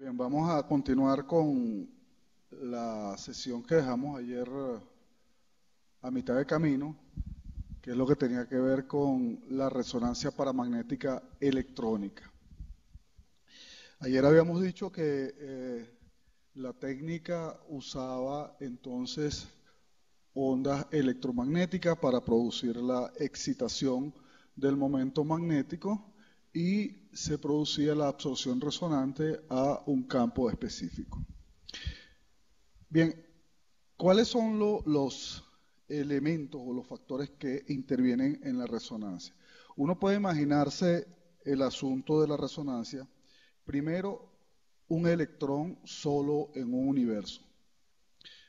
Bien, vamos a continuar con la sesión que dejamos ayer eh, a mitad de camino, que es lo que tenía que ver con la resonancia paramagnética electrónica. Ayer habíamos dicho que eh, la técnica usaba entonces ondas electromagnéticas para producir la excitación del momento magnético y se producía la absorción resonante a un campo específico. Bien, ¿cuáles son los elementos o los factores que intervienen en la resonancia? Uno puede imaginarse el asunto de la resonancia. Primero, un electrón solo en un universo.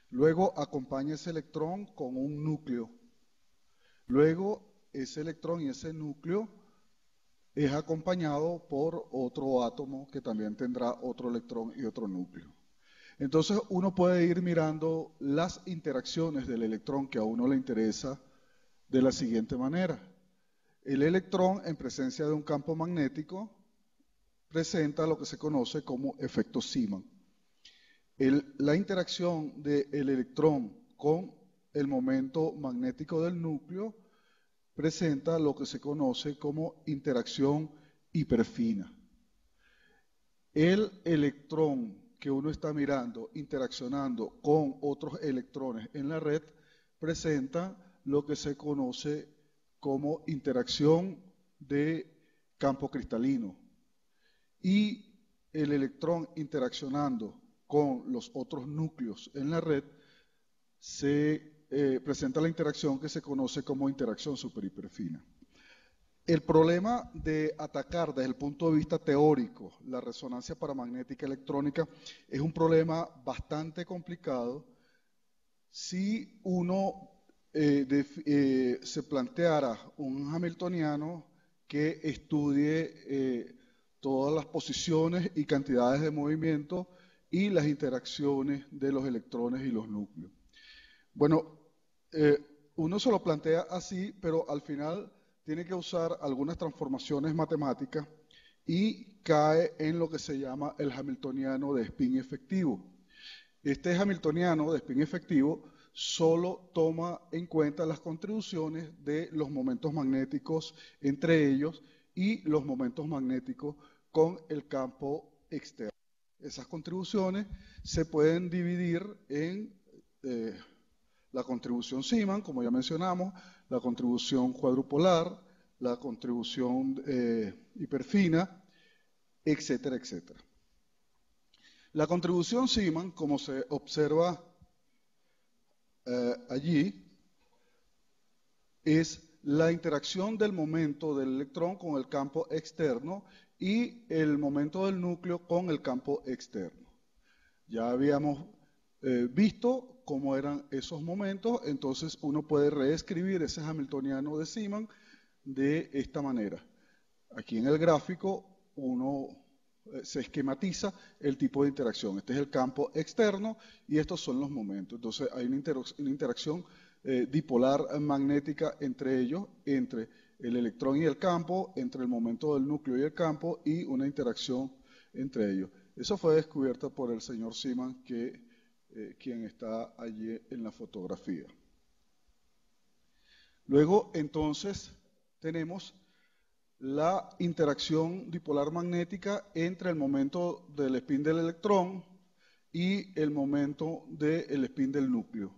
Luego acompaña ese electrón con un núcleo. Luego ese electrón y ese núcleo es acompañado por otro átomo que también tendrá otro electrón y otro núcleo. Entonces uno puede ir mirando las interacciones del electrón que a uno le interesa de la siguiente manera. El electrón en presencia de un campo magnético presenta lo que se conoce como efecto Siemens. la interacción del electrón con el momento magnético del núcleo presenta lo que se conoce como interacción hiperfina. El electrón que uno está mirando interaccionando con otros electrones en la red presenta lo que se conoce como interacción de campo cristalino. Y el electrón interaccionando con los otros núcleos en la red se eh, presenta la interacción que se conoce como interacción superhiperfina. El problema de atacar desde el punto de vista teórico la resonancia paramagnética electrónica es un problema bastante complicado si uno eh, eh, se planteara un hamiltoniano que estudie todas las posiciones y cantidades de movimiento y las interacciones de los electrones y los núcleos. Bueno, eh, uno se lo plantea así, pero al final tiene que usar algunas transformaciones matemáticas y cae en lo que se llama el hamiltoniano de spin efectivo. Este hamiltoniano de spin efectivo solo toma en cuenta las contribuciones de los momentos magnéticos entre ellos y los momentos magnéticos con el campo externo. Esas contribuciones se pueden dividir en eh, la contribución Siemens, como ya mencionamos, la contribución cuadrupolar, la contribución eh, hiperfina, etcétera, etcétera. La contribución Siemens, como se observa eh, allí, es la interacción del momento del electrón con el campo externo y el momento del núcleo con el campo externo. Ya habíamos eh, visto cómo eran esos momentos, entonces uno puede reescribir ese hamiltoniano de Siemens de esta manera. Aquí en el gráfico uno eh, se esquematiza el tipo de interacción. Este es el campo externo y estos son los momentos. Entonces hay una, interacción eh, dipolar magnética entre ellos, entre el electrón y el campo, entre el momento del núcleo y el campo y una interacción entre ellos. Eso fue descubierto por el señor Siemens que eh, quien está allí en la fotografía. Luego, entonces, tenemos la interacción dipolar magnética entre el momento del spin del electrón y el momento del spin del núcleo.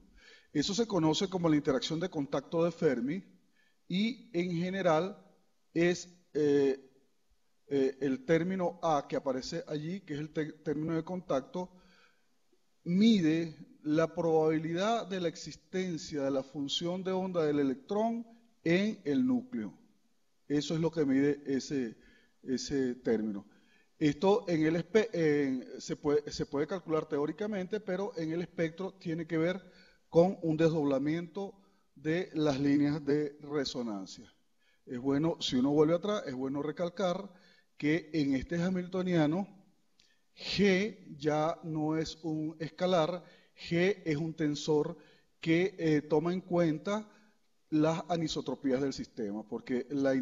Eso se conoce como la interacción de contacto de Fermi y en general es eh, eh, el término A que aparece allí, que es el término de contacto, mide la probabilidad de la existencia de la función de onda del electrón en el núcleo. Eso es lo que mide ese, ese término. Esto en el se, puede, se puede calcular teóricamente, pero en el espectro tiene que ver con un desdoblamiento de las líneas de resonancia. Es bueno, si uno vuelve atrás, es bueno recalcar que en este hamiltoniano G ya no es un escalar, G es un tensor que eh, toma en cuenta las anisotropías del sistema, porque la,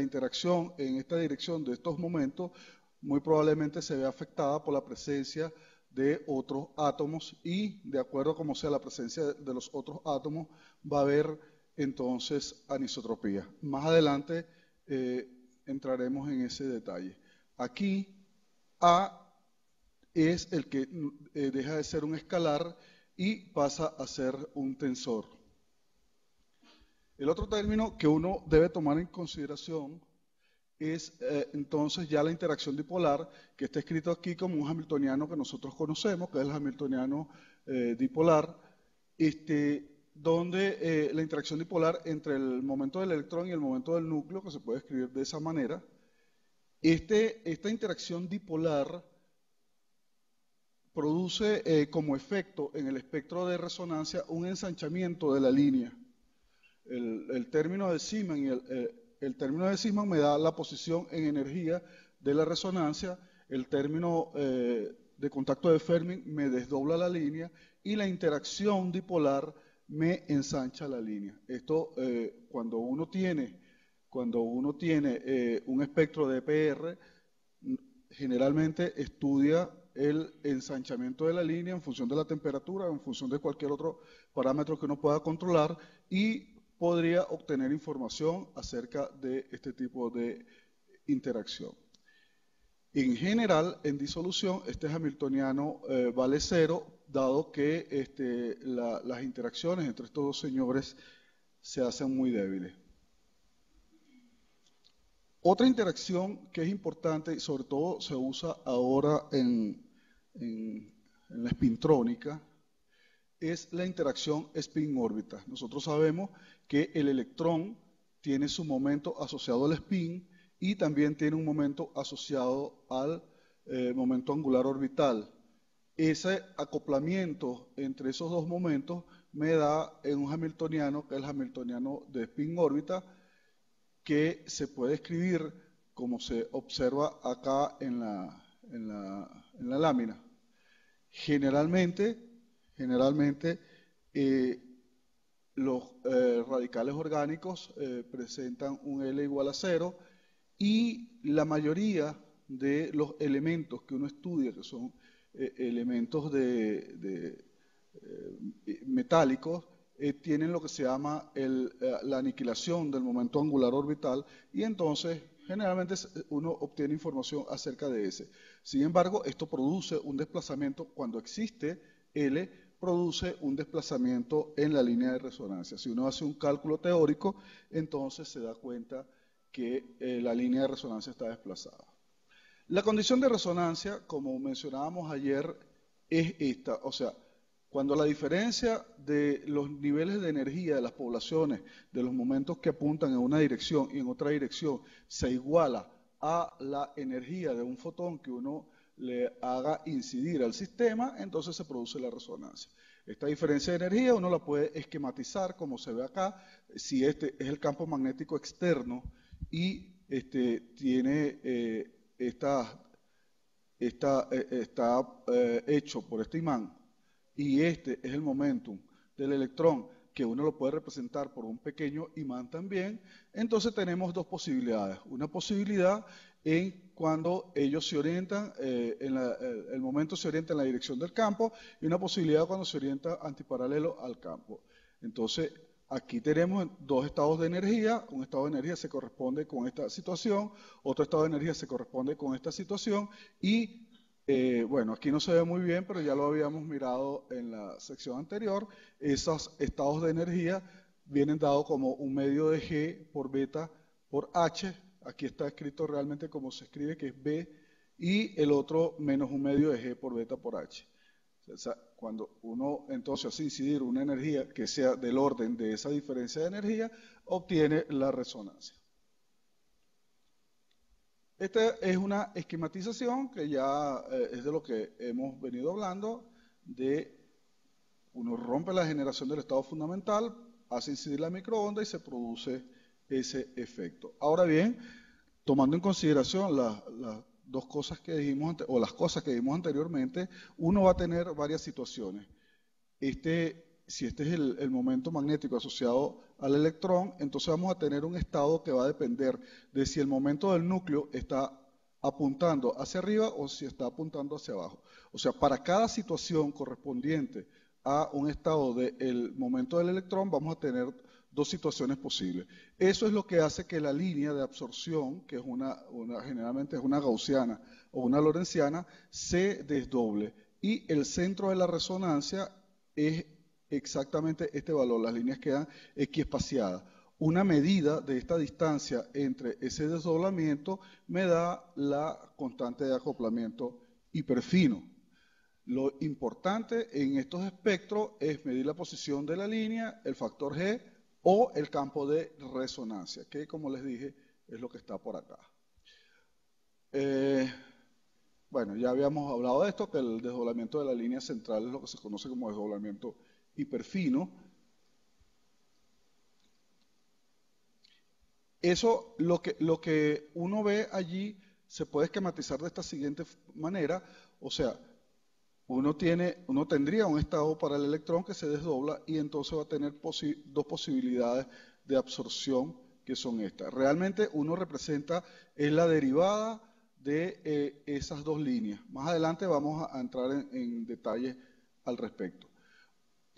interacción en esta dirección de estos momentos muy probablemente se ve afectada por la presencia de otros átomos y de acuerdo a cómo sea la presencia de los otros átomos va a haber entonces anisotropía. Más adelante eh, entraremos en ese detalle. Aquí A es el que eh, deja de ser un escalar y pasa a ser un tensor. El otro término que uno debe tomar en consideración es eh, entonces ya la interacción dipolar, que está escrito aquí como un hamiltoniano que nosotros conocemos, que es el hamiltoniano eh, dipolar, este, donde la interacción dipolar entre el momento del electrón y el momento del núcleo, que se puede escribir de esa manera, este, esta interacción dipolar produce como efecto en el espectro de resonancia un ensanchamiento de la línea. El, término de Siemens y el, término de me da la posición en energía de la resonancia, el término eh, de contacto de Fermi me desdobla la línea y la interacción dipolar me ensancha la línea. Esto eh, cuando uno tiene, cuando uno tiene eh, un espectro de EPR, generalmente estudia el ensanchamiento de la línea en función de la temperatura, en función de cualquier otro parámetro que uno pueda controlar y podría obtener información acerca de este tipo de interacción. En general, en disolución, este hamiltoniano eh, vale cero, dado que este, las interacciones entre estos dos señores se hacen muy débiles. Otra interacción que es importante y sobre todo se usa ahora en, en la espintrónica es la interacción spin-órbita. Nosotros sabemos que el electrón tiene su momento asociado al spin y también tiene un momento asociado al eh, momento angular orbital. Ese acoplamiento entre esos dos momentos me da en un hamiltoniano, que es el hamiltoniano de spin órbita, que se puede escribir como se observa acá en la, en la lámina. Generalmente, generalmente eh, los eh, radicales orgánicos eh, presentan un L igual a cero y la mayoría de los elementos que uno estudia, que son elementos de, metálicos, tienen lo que se llama la aniquilación del momento angular orbital y entonces generalmente uno obtiene información acerca de ese. Sin embargo, esto produce un desplazamiento cuando existe L produce un desplazamiento en la línea de resonancia. Si uno hace un cálculo teórico, entonces se da cuenta que eh, la línea de resonancia está desplazada. La condición de resonancia, como mencionábamos ayer, es esta, o sea, cuando la diferencia de los niveles de energía de las poblaciones, de los momentos que apuntan en una dirección y en otra dirección, se iguala a la energía de un fotón que uno le haga incidir al sistema, entonces se produce la resonancia. Esta diferencia de energía uno la puede esquematizar como se ve acá, si este es el campo magnético externo y este, tiene eh, esta, eh, está eh, hecho por este imán y este es el momentum del electrón que uno lo puede representar por un pequeño imán también, entonces tenemos dos posibilidades. Una posibilidad en cuando ellos se orientan, eh, eh, el momento se orienta en la dirección del campo y una posibilidad cuando se orienta antiparalelo al campo. Entonces, aquí tenemos dos estados de energía, un estado de energía se corresponde con esta situación, otro estado de energía se corresponde con esta situación y, eh, bueno, aquí no se ve muy bien, pero ya lo habíamos mirado en la sección anterior, esos estados de energía vienen dados como un medio de G por beta por H aquí está escrito realmente como se escribe, que es B, y el otro menos un medio de G por beta por H. Cuando uno entonces hace incidir una energía que sea del orden de esa diferencia de energía, obtiene la resonancia. Esta es una esquematización que ya eh, es de lo que hemos venido hablando, de uno rompe la generación del estado fundamental, hace incidir la microonda y se produce ese efecto. Ahora bien, tomando en consideración las, dos cosas que dijimos, o las cosas que dijimos anteriormente, uno va a tener varias situaciones. Este, si este es el, momento magnético asociado al electrón, entonces vamos a tener un estado que va a depender de si el momento del núcleo está apuntando hacia arriba o si está apuntando hacia abajo. O sea, para cada situación correspondiente a un estado del momento del electrón, vamos a tener dos situaciones posibles. Eso es lo que hace que la línea de absorción, que es una, generalmente es una gaussiana o una lorenciana, se desdoble. Y el centro de la resonancia es exactamente este valor. Las líneas quedan equiespaciadas. Una medida de esta distancia entre ese desdoblamiento me da la constante de acoplamiento hiperfino. Lo importante en estos espectros es medir la posición de la línea, el factor G o el campo de resonancia, que como les dije es lo que está por acá. Eh, bueno, ya habíamos hablado de esto, que el desdoblamiento de la línea central es lo que se conoce como desdoblamiento hiperfino. Eso, lo que, lo que uno ve allí, se puede esquematizar de esta siguiente manera, o sea, uno, tiene, uno tendría un estado para el electrón que se desdobla y entonces va a tener dos posibilidades de absorción que son estas. Realmente uno representa es la derivada de eh, esas dos líneas. Más adelante vamos a, entrar en, en detalle al respecto.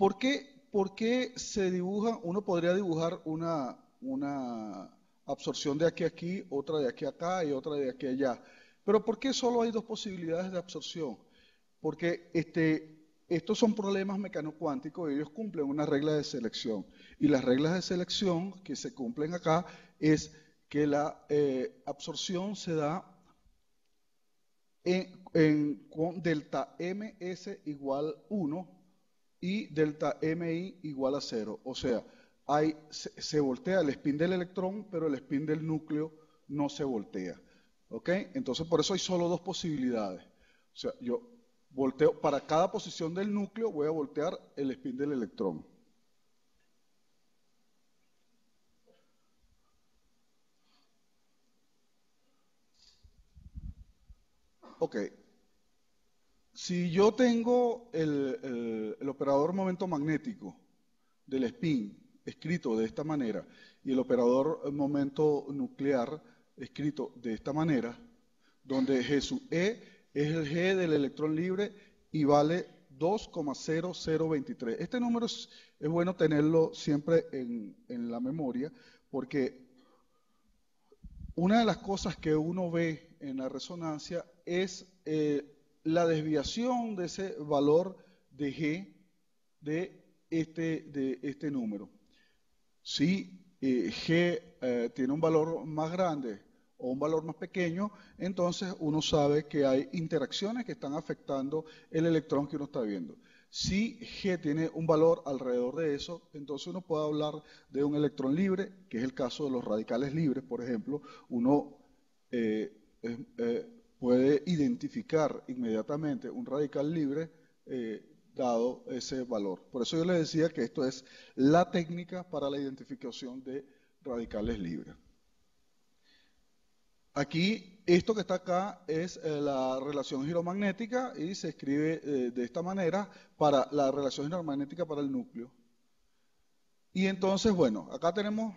¿Por qué, ¿Por qué, se dibuja? Uno podría dibujar una, absorción de aquí a aquí, otra de aquí a acá y otra de aquí a allá. Pero ¿por qué solo hay dos posibilidades de absorción? porque este, estos son problemas mecanocuánticos y ellos cumplen una regla de selección. Y las reglas de selección que se cumplen acá es que la eh, absorción se da con delta ms igual 1 y delta mi igual a 0. O sea, hay, se, se, voltea el spin del electrón, pero el spin del núcleo no se voltea. ¿Ok? Entonces, por eso hay solo dos posibilidades. O sea, yo Volteo, para cada posición del núcleo voy a voltear el spin del electrón. Ok. Si yo tengo el, operador momento magnético del spin escrito de esta manera y el operador momento nuclear escrito de esta manera, donde sub E es el G del electrón libre y vale 2,0023. Este número es, bueno tenerlo siempre en, la memoria porque una de las cosas que uno ve en la resonancia es eh, la desviación de ese valor de G de este, de este número. Si eh, G eh, tiene un valor más grande o un valor más pequeño, entonces uno sabe que hay interacciones que están afectando el electrón que uno está viendo. Si G tiene un valor alrededor de eso, entonces uno puede hablar de un electrón libre, que es el caso de los radicales libres, por ejemplo. Uno eh, puede identificar inmediatamente un radical libre eh, dado ese valor. Por eso yo les decía que esto es la técnica para la identificación de radicales libres. Aquí, esto que está acá es eh, la relación giromagnética y se escribe eh, de esta manera para la relación giromagnética para el núcleo. Y entonces, bueno, acá tenemos,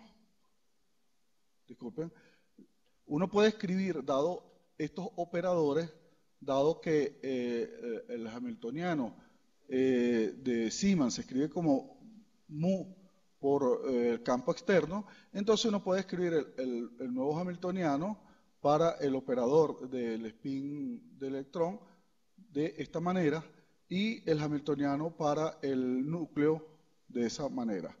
disculpen, uno puede escribir, dado estos operadores, dado que eh, el hamiltoniano de Siemens se escribe como mu por el campo externo, entonces uno puede escribir el nuevo hamiltoniano para el operador del spin de electrón de esta manera y el hamiltoniano para el núcleo de esa manera.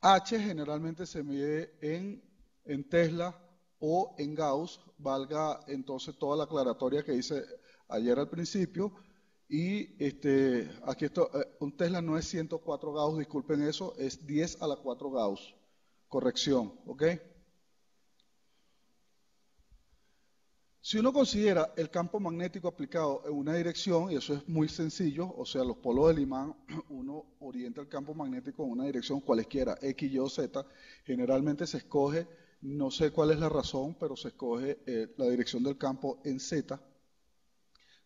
H generalmente se mide en, en Tesla o en Gauss, valga entonces toda la aclaratoria que hice ayer al principio. Y este, aquí esto, eh, un Tesla no es 104 Gauss, disculpen eso, es 10 a la 4 Gauss. Corrección, ¿ok? Si uno considera el campo magnético aplicado en una dirección, y eso es muy sencillo, o sea, los polos del imán, uno orienta el campo magnético en una dirección cualesquiera, X, Y o Z, generalmente se escoge, no sé cuál es la razón, pero se escoge eh, la dirección del campo en Z.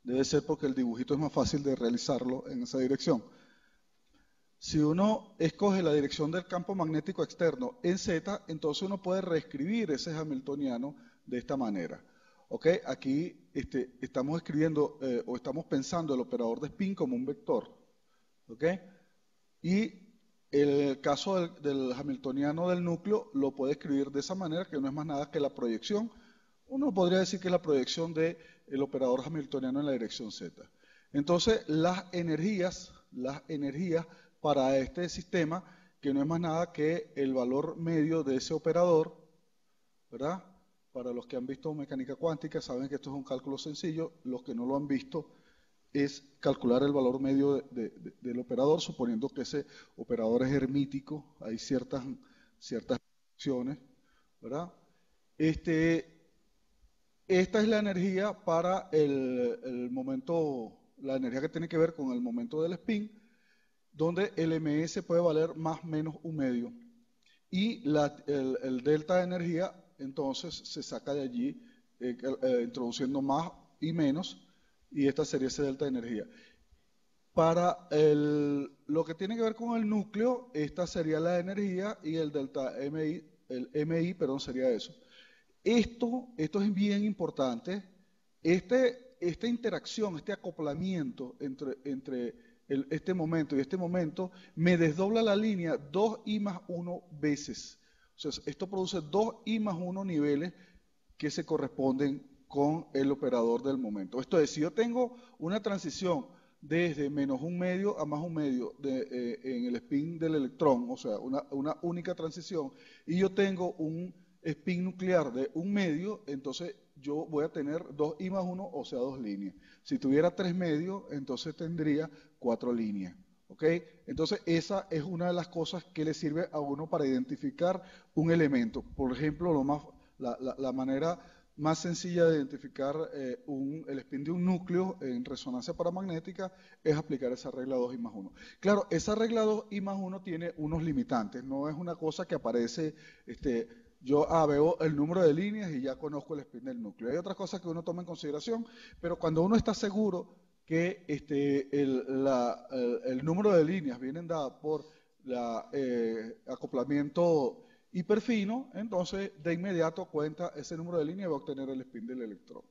Debe ser porque el dibujito es más fácil de realizarlo en esa dirección. Si uno escoge la dirección del campo magnético externo en Z, entonces uno puede reescribir ese hamiltoniano de esta manera. ¿Ok? Aquí este, estamos escribiendo eh, o estamos pensando el operador de spin como un vector. ¿Ok? Y el caso del, hamiltoniano del núcleo lo puede escribir de esa manera, que no es más nada que la proyección. Uno podría decir que es la proyección del el operador hamiltoniano en la dirección z. Entonces, las energías, las energías para este sistema, que no es más nada que el valor medio de ese operador, ¿verdad? Para los que han visto mecánica cuántica, saben que esto es un cálculo sencillo. Los que no lo han visto, es calcular el valor medio del operador, suponiendo que ese operador es hermítico. Hay ciertas, ciertas opciones, ¿verdad? Este, esta es la energía para el, momento, la energía que tiene que ver con el momento del spin, donde el ms puede valer más menos un medio. Y la, el, el delta de energía entonces se saca de allí eh, eh, introduciendo más y menos y esta sería ese delta de energía. Para el, lo que tiene que ver con el núcleo, esta sería la energía y el delta MI, el MI, perdón, sería eso. Esto, esto es bien importante. Este, esta interacción, este acoplamiento entre, entre este momento y este momento me desdobla la línea 2i más 1 veces. O sea, esto produce 2i más 1 niveles que se corresponden con el operador del momento. Esto es, si yo tengo una transición desde menos un medio a más un medio eh, en el spin del electrón, o sea, una, única transición, y yo tengo un spin nuclear de un medio, entonces yo voy a tener dos I más uno, o sea, dos líneas. Si tuviera tres medios, entonces tendría cuatro líneas. ¿Ok? Entonces, esa es una de las cosas que le sirve a uno para identificar un elemento. Por ejemplo, lo más, la, manera más sencilla de identificar eh, un, el spin de un núcleo en resonancia paramagnética es aplicar esa regla 2 y más 1. Claro, esa regla 2 y más 1 tiene unos limitantes, no es una cosa que aparece, este, yo ah, veo el número de líneas y ya conozco el spin del núcleo. Hay otras cosas que uno toma en consideración, pero cuando uno está seguro que este, el, número de líneas vienen dadas por el eh, acoplamiento hiperfino, entonces de inmediato cuenta ese número de líneas y va a obtener el spin del electrón.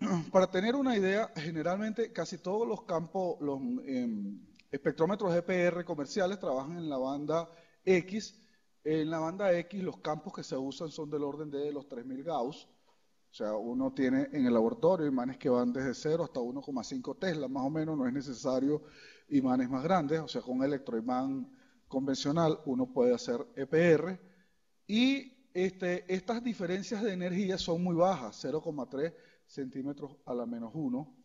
Para tener una idea, generalmente casi todos los campos, los em, espectrómetros EPR comerciales trabajan en la banda X. En la banda X los campos que se usan son del orden de los 3000 Gauss. O sea, uno tiene en el laboratorio imanes que van desde 0 hasta 1,5 Tesla, más o menos, no es necesario imanes más grandes, o sea, con electroimán convencional uno puede hacer EPR y este, estas diferencias de energía son muy bajas, 0,3 centímetros a la menos 1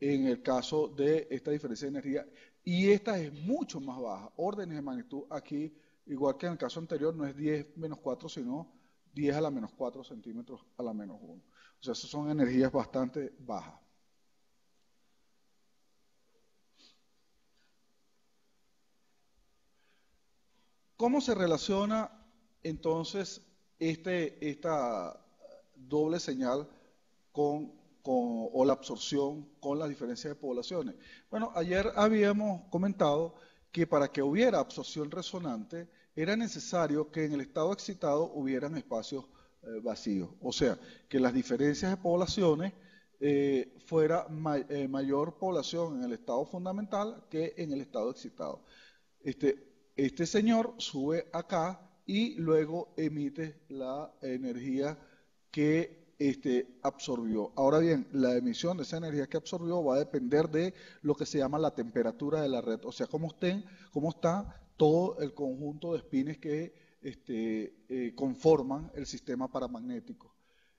en el caso de esta diferencia de energía y esta es mucho más baja, órdenes de magnitud aquí, igual que en el caso anterior, no es 10 menos 4, sino 10 a la menos 4 centímetros a la menos 1. O sea, esas son energías bastante bajas. ¿Cómo se relaciona entonces este, esta doble señal con, o la absorción con la diferencia de poblaciones? Bueno, ayer habíamos comentado que para que hubiera absorción resonante, era necesario que en el estado excitado hubieran espacios eh, vacíos, o sea, que las diferencias de poblaciones eh, fuera eh, mayor población en el estado fundamental que en el estado excitado. Este, este señor sube acá y luego emite la energía que este, absorbió. Ahora bien, la emisión de esa energía que absorbió va a depender de lo que se llama la temperatura de la red, o sea, cómo, estén, cómo está todo el conjunto de espines que este, eh, conforman el sistema paramagnético.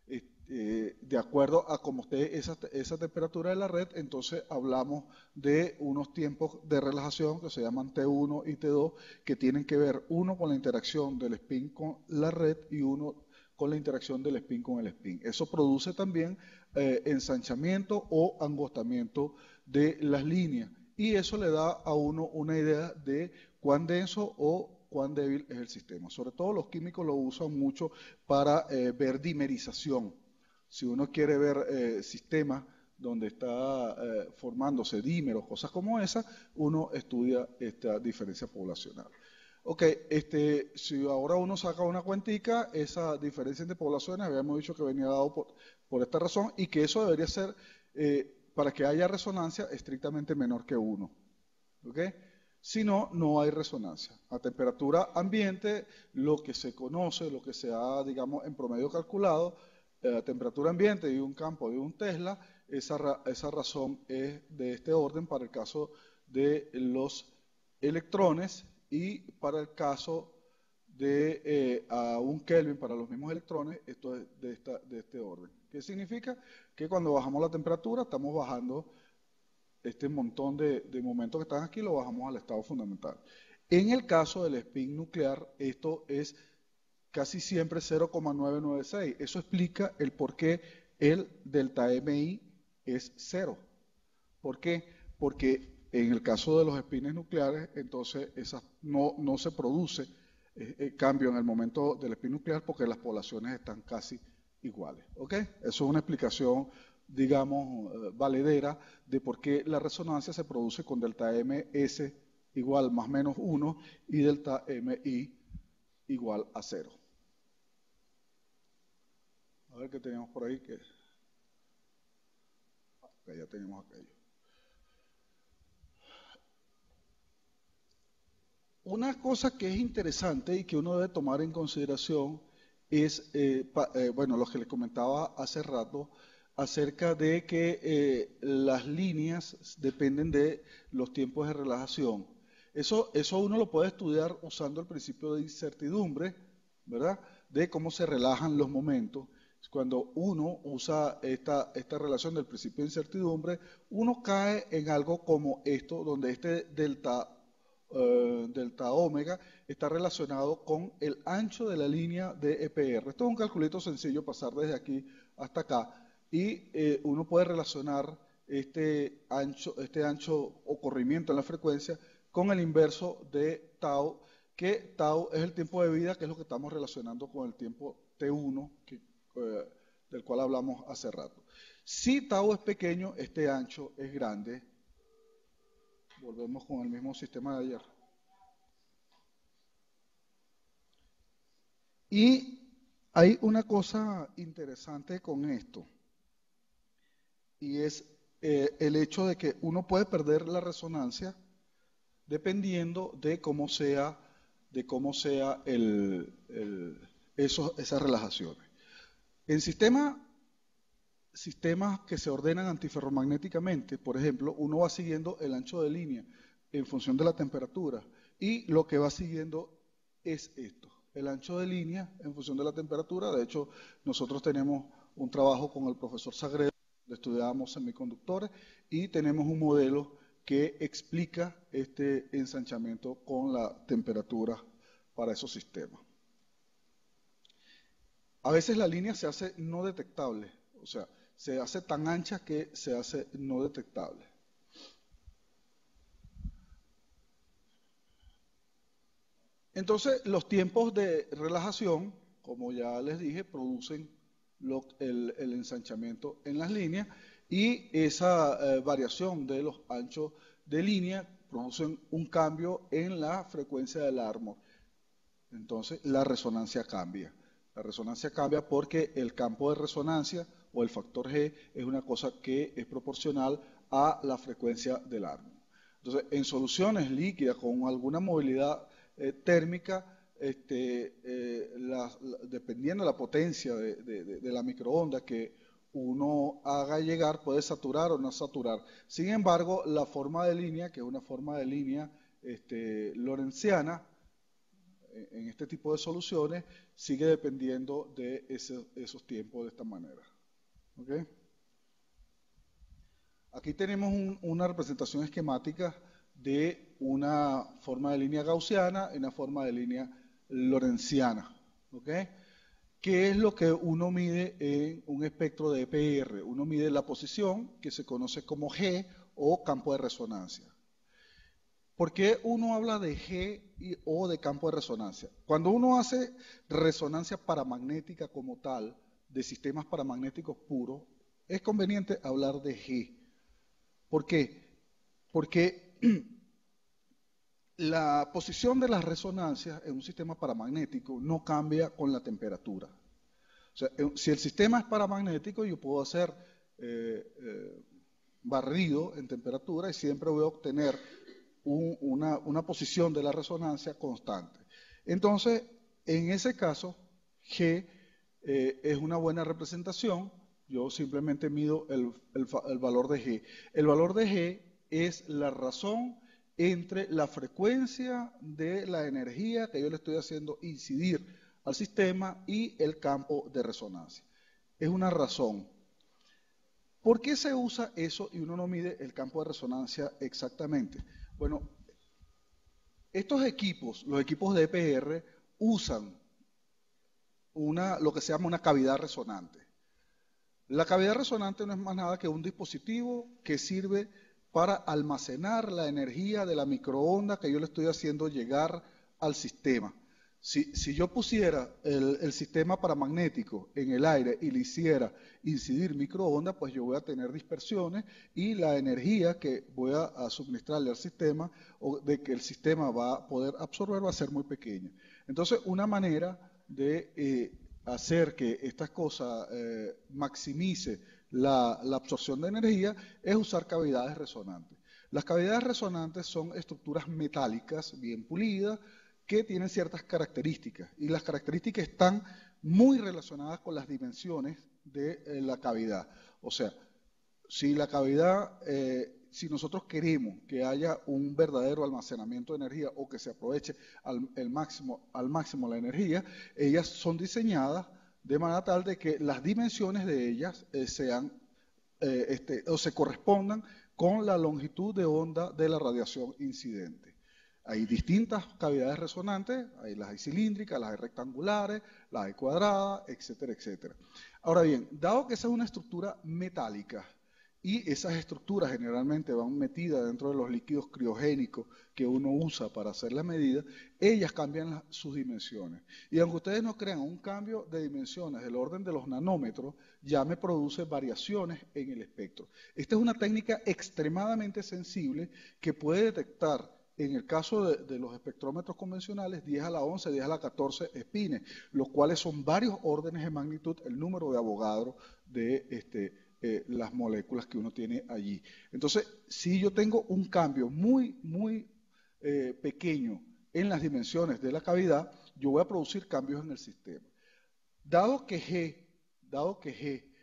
Este, de acuerdo a cómo esté esa, esa, temperatura de la red, entonces hablamos de unos tiempos de relajación que se llaman T1 y T2, que tienen que ver uno con la interacción del spin con la red y uno con la interacción del spin con el spin. Eso produce también eh, ensanchamiento o angostamiento de las líneas y eso le da a uno una idea de cuán denso o cuán débil es el sistema. Sobre todo los químicos lo usan mucho para eh, ver dimerización. Si uno quiere ver eh, sistemas donde está eh, formándose dímeros, cosas como esa, uno estudia esta diferencia poblacional. Ok, este, si ahora uno saca una cuentica, esa diferencia entre poblaciones, habíamos dicho que venía dado por, por esta razón y que eso debería ser, eh, para que haya resonancia, estrictamente menor que 1. ¿Ok? Si no, no hay resonancia. A temperatura ambiente, lo que se conoce, lo que se ha, digamos, en promedio calculado, a temperatura ambiente y un campo de un Tesla, esa, esa razón es de este orden para el caso de los electrones y para el caso de eh, un Kelvin para los mismos electrones, esto es de, de este orden. ¿Qué significa? Que cuando bajamos la temperatura estamos bajando este montón de, de, momentos que están aquí, lo bajamos al estado fundamental. En el caso del spin nuclear, esto es casi siempre 0,996. Eso explica el por qué el delta MI es cero. ¿Por qué? Porque en el caso de los espines nucleares, entonces esa, no, no se produce eh, eh, cambio en el momento del espín nuclear porque las poblaciones están casi iguales. ¿Ok? Eso es una explicación, digamos, eh, valedera de por qué la resonancia se produce con delta MS igual más menos 1 y delta MI igual a 0. A ver qué tenemos por ahí. Que... ya tenemos aquello. Una cosa que es interesante y que uno debe tomar en consideración es, eh, eh, bueno, lo que les comentaba hace rato, acerca de que eh, las líneas dependen de los tiempos de relajación. Eso, eso uno lo puede estudiar usando el principio de incertidumbre, ¿verdad? De cómo se relajan los momentos. Cuando uno usa esta, esta relación del principio de incertidumbre, uno cae en algo como esto, donde este delta eh, delta omega está relacionado con el ancho de la línea de EPR. Esto es un calculito sencillo, pasar desde aquí hasta acá, y eh, uno puede relacionar este ancho, este ancho o corrimiento en la frecuencia con el inverso de tau, que tau es el tiempo de vida, que es lo que estamos relacionando con el tiempo T1, que, eh, del cual hablamos hace rato. Si tau es pequeño, este ancho es grande, Volvemos con el mismo sistema de ayer. Y hay una cosa interesante con esto, y es eh, el hecho de que uno puede perder la resonancia dependiendo de cómo sea, de cómo sea el, esas relajaciones. En sistema sistemas que se ordenan antiferromagnéticamente, por ejemplo, uno va siguiendo el ancho de línea en función de la temperatura y lo que va siguiendo es esto, el ancho de línea en función de la temperatura. De hecho, nosotros tenemos un trabajo con el profesor Sagredo, estudiábamos semiconductores y tenemos un modelo que explica este ensanchamiento con la temperatura para esos sistemas. A veces la línea se hace no detectable, o sea, se hace tan ancha que se hace no detectable. Entonces, los tiempos de relajación, como ya les dije, producen el, ensanchamiento en las líneas y esa eh, variación de los anchos de línea producen un cambio en la frecuencia del árbol. Entonces, la resonancia cambia. La resonancia cambia porque el campo de resonancia o el factor G es una cosa que es proporcional a la frecuencia del árbol. Entonces, en soluciones líquidas con alguna movilidad eh, térmica, este, eh, dependiendo de la potencia de, la microonda que uno haga llegar, puede saturar o no saturar. Sin embargo, la forma de línea, que es una forma de línea este, lorenciana, en este tipo de soluciones, sigue dependiendo de esos tiempos de esta manera. Aquí tenemos una representación esquemática de una forma de línea gaussiana y una forma de línea lorenciana. ¿Qué es lo que uno mide en un espectro de EPR? Uno mide la posición, que se conoce como G o campo de resonancia. ¿Por qué uno habla de G y, o de campo de resonancia? Cuando uno hace resonancia paramagnética como tal, de sistemas paramagnéticos puros, es conveniente hablar de G. ¿Por qué? Porque la posición de las resonancias en un sistema paramagnético no cambia con la temperatura. O sea, si el sistema es paramagnético, yo puedo hacer eh, eh, barrido en temperatura y siempre voy a obtener una, posición de la resonancia constante. Entonces, en ese caso, G eh, es una buena representación. Yo simplemente mido el, el valor de G. El valor de G es la razón entre la frecuencia de la energía que yo le estoy haciendo incidir al sistema y el campo de resonancia. Es una razón. ¿Por qué se usa eso y uno no mide el campo de resonancia exactamente? Bueno, estos equipos, los equipos de EPR, usan una, lo que se llama una cavidad resonante. La cavidad resonante no es más nada que un dispositivo que sirve para almacenar la energía de la microonda que yo le estoy haciendo llegar al sistema. Si, yo pusiera el, sistema paramagnético en el aire y le hiciera incidir microondas, pues yo voy a tener dispersiones y la energía que voy a, suministrarle al sistema o de que el sistema va a poder absorber va a ser muy pequeña. Entonces, una manera de eh, hacer que estas cosas eh, maximice la, absorción de energía es usar cavidades resonantes. Las cavidades resonantes son estructuras metálicas bien pulidas que tienen ciertas características y las características están muy relacionadas con las dimensiones de eh, la cavidad. O sea, si la cavidad, eh, si nosotros queremos que haya un verdadero almacenamiento de energía o que se aproveche al, máximo, al máximo la energía, ellas son diseñadas de manera tal de que las dimensiones de ellas eh, sean este, o se correspondan con la longitud de onda de la radiación incidente. Hay distintas cavidades resonantes, hay las hay cilíndricas, las hay rectangulares, las hay cuadradas, etcétera, etcétera. Ahora bien, dado que esa es una estructura metálica, y esas estructuras generalmente van metidas dentro de los líquidos criogénicos que uno usa para hacer la medida, ellas cambian sus dimensiones. Y aunque ustedes no crean, un cambio de dimensiones del orden de los nanómetros ya me produce variaciones en el espectro. Esta es una técnica extremadamente sensible que puede detectar en el caso de, los espectrómetros convencionales, 10 a la 11, 10 a la 14 espines, los cuales son varios órdenes de magnitud, el número de Avogadro de este, eh, las moléculas que uno tiene allí. Entonces, si yo tengo un cambio muy, muy eh, pequeño en las dimensiones de la cavidad, yo voy a producir cambios en el sistema. Dado que G, dado que G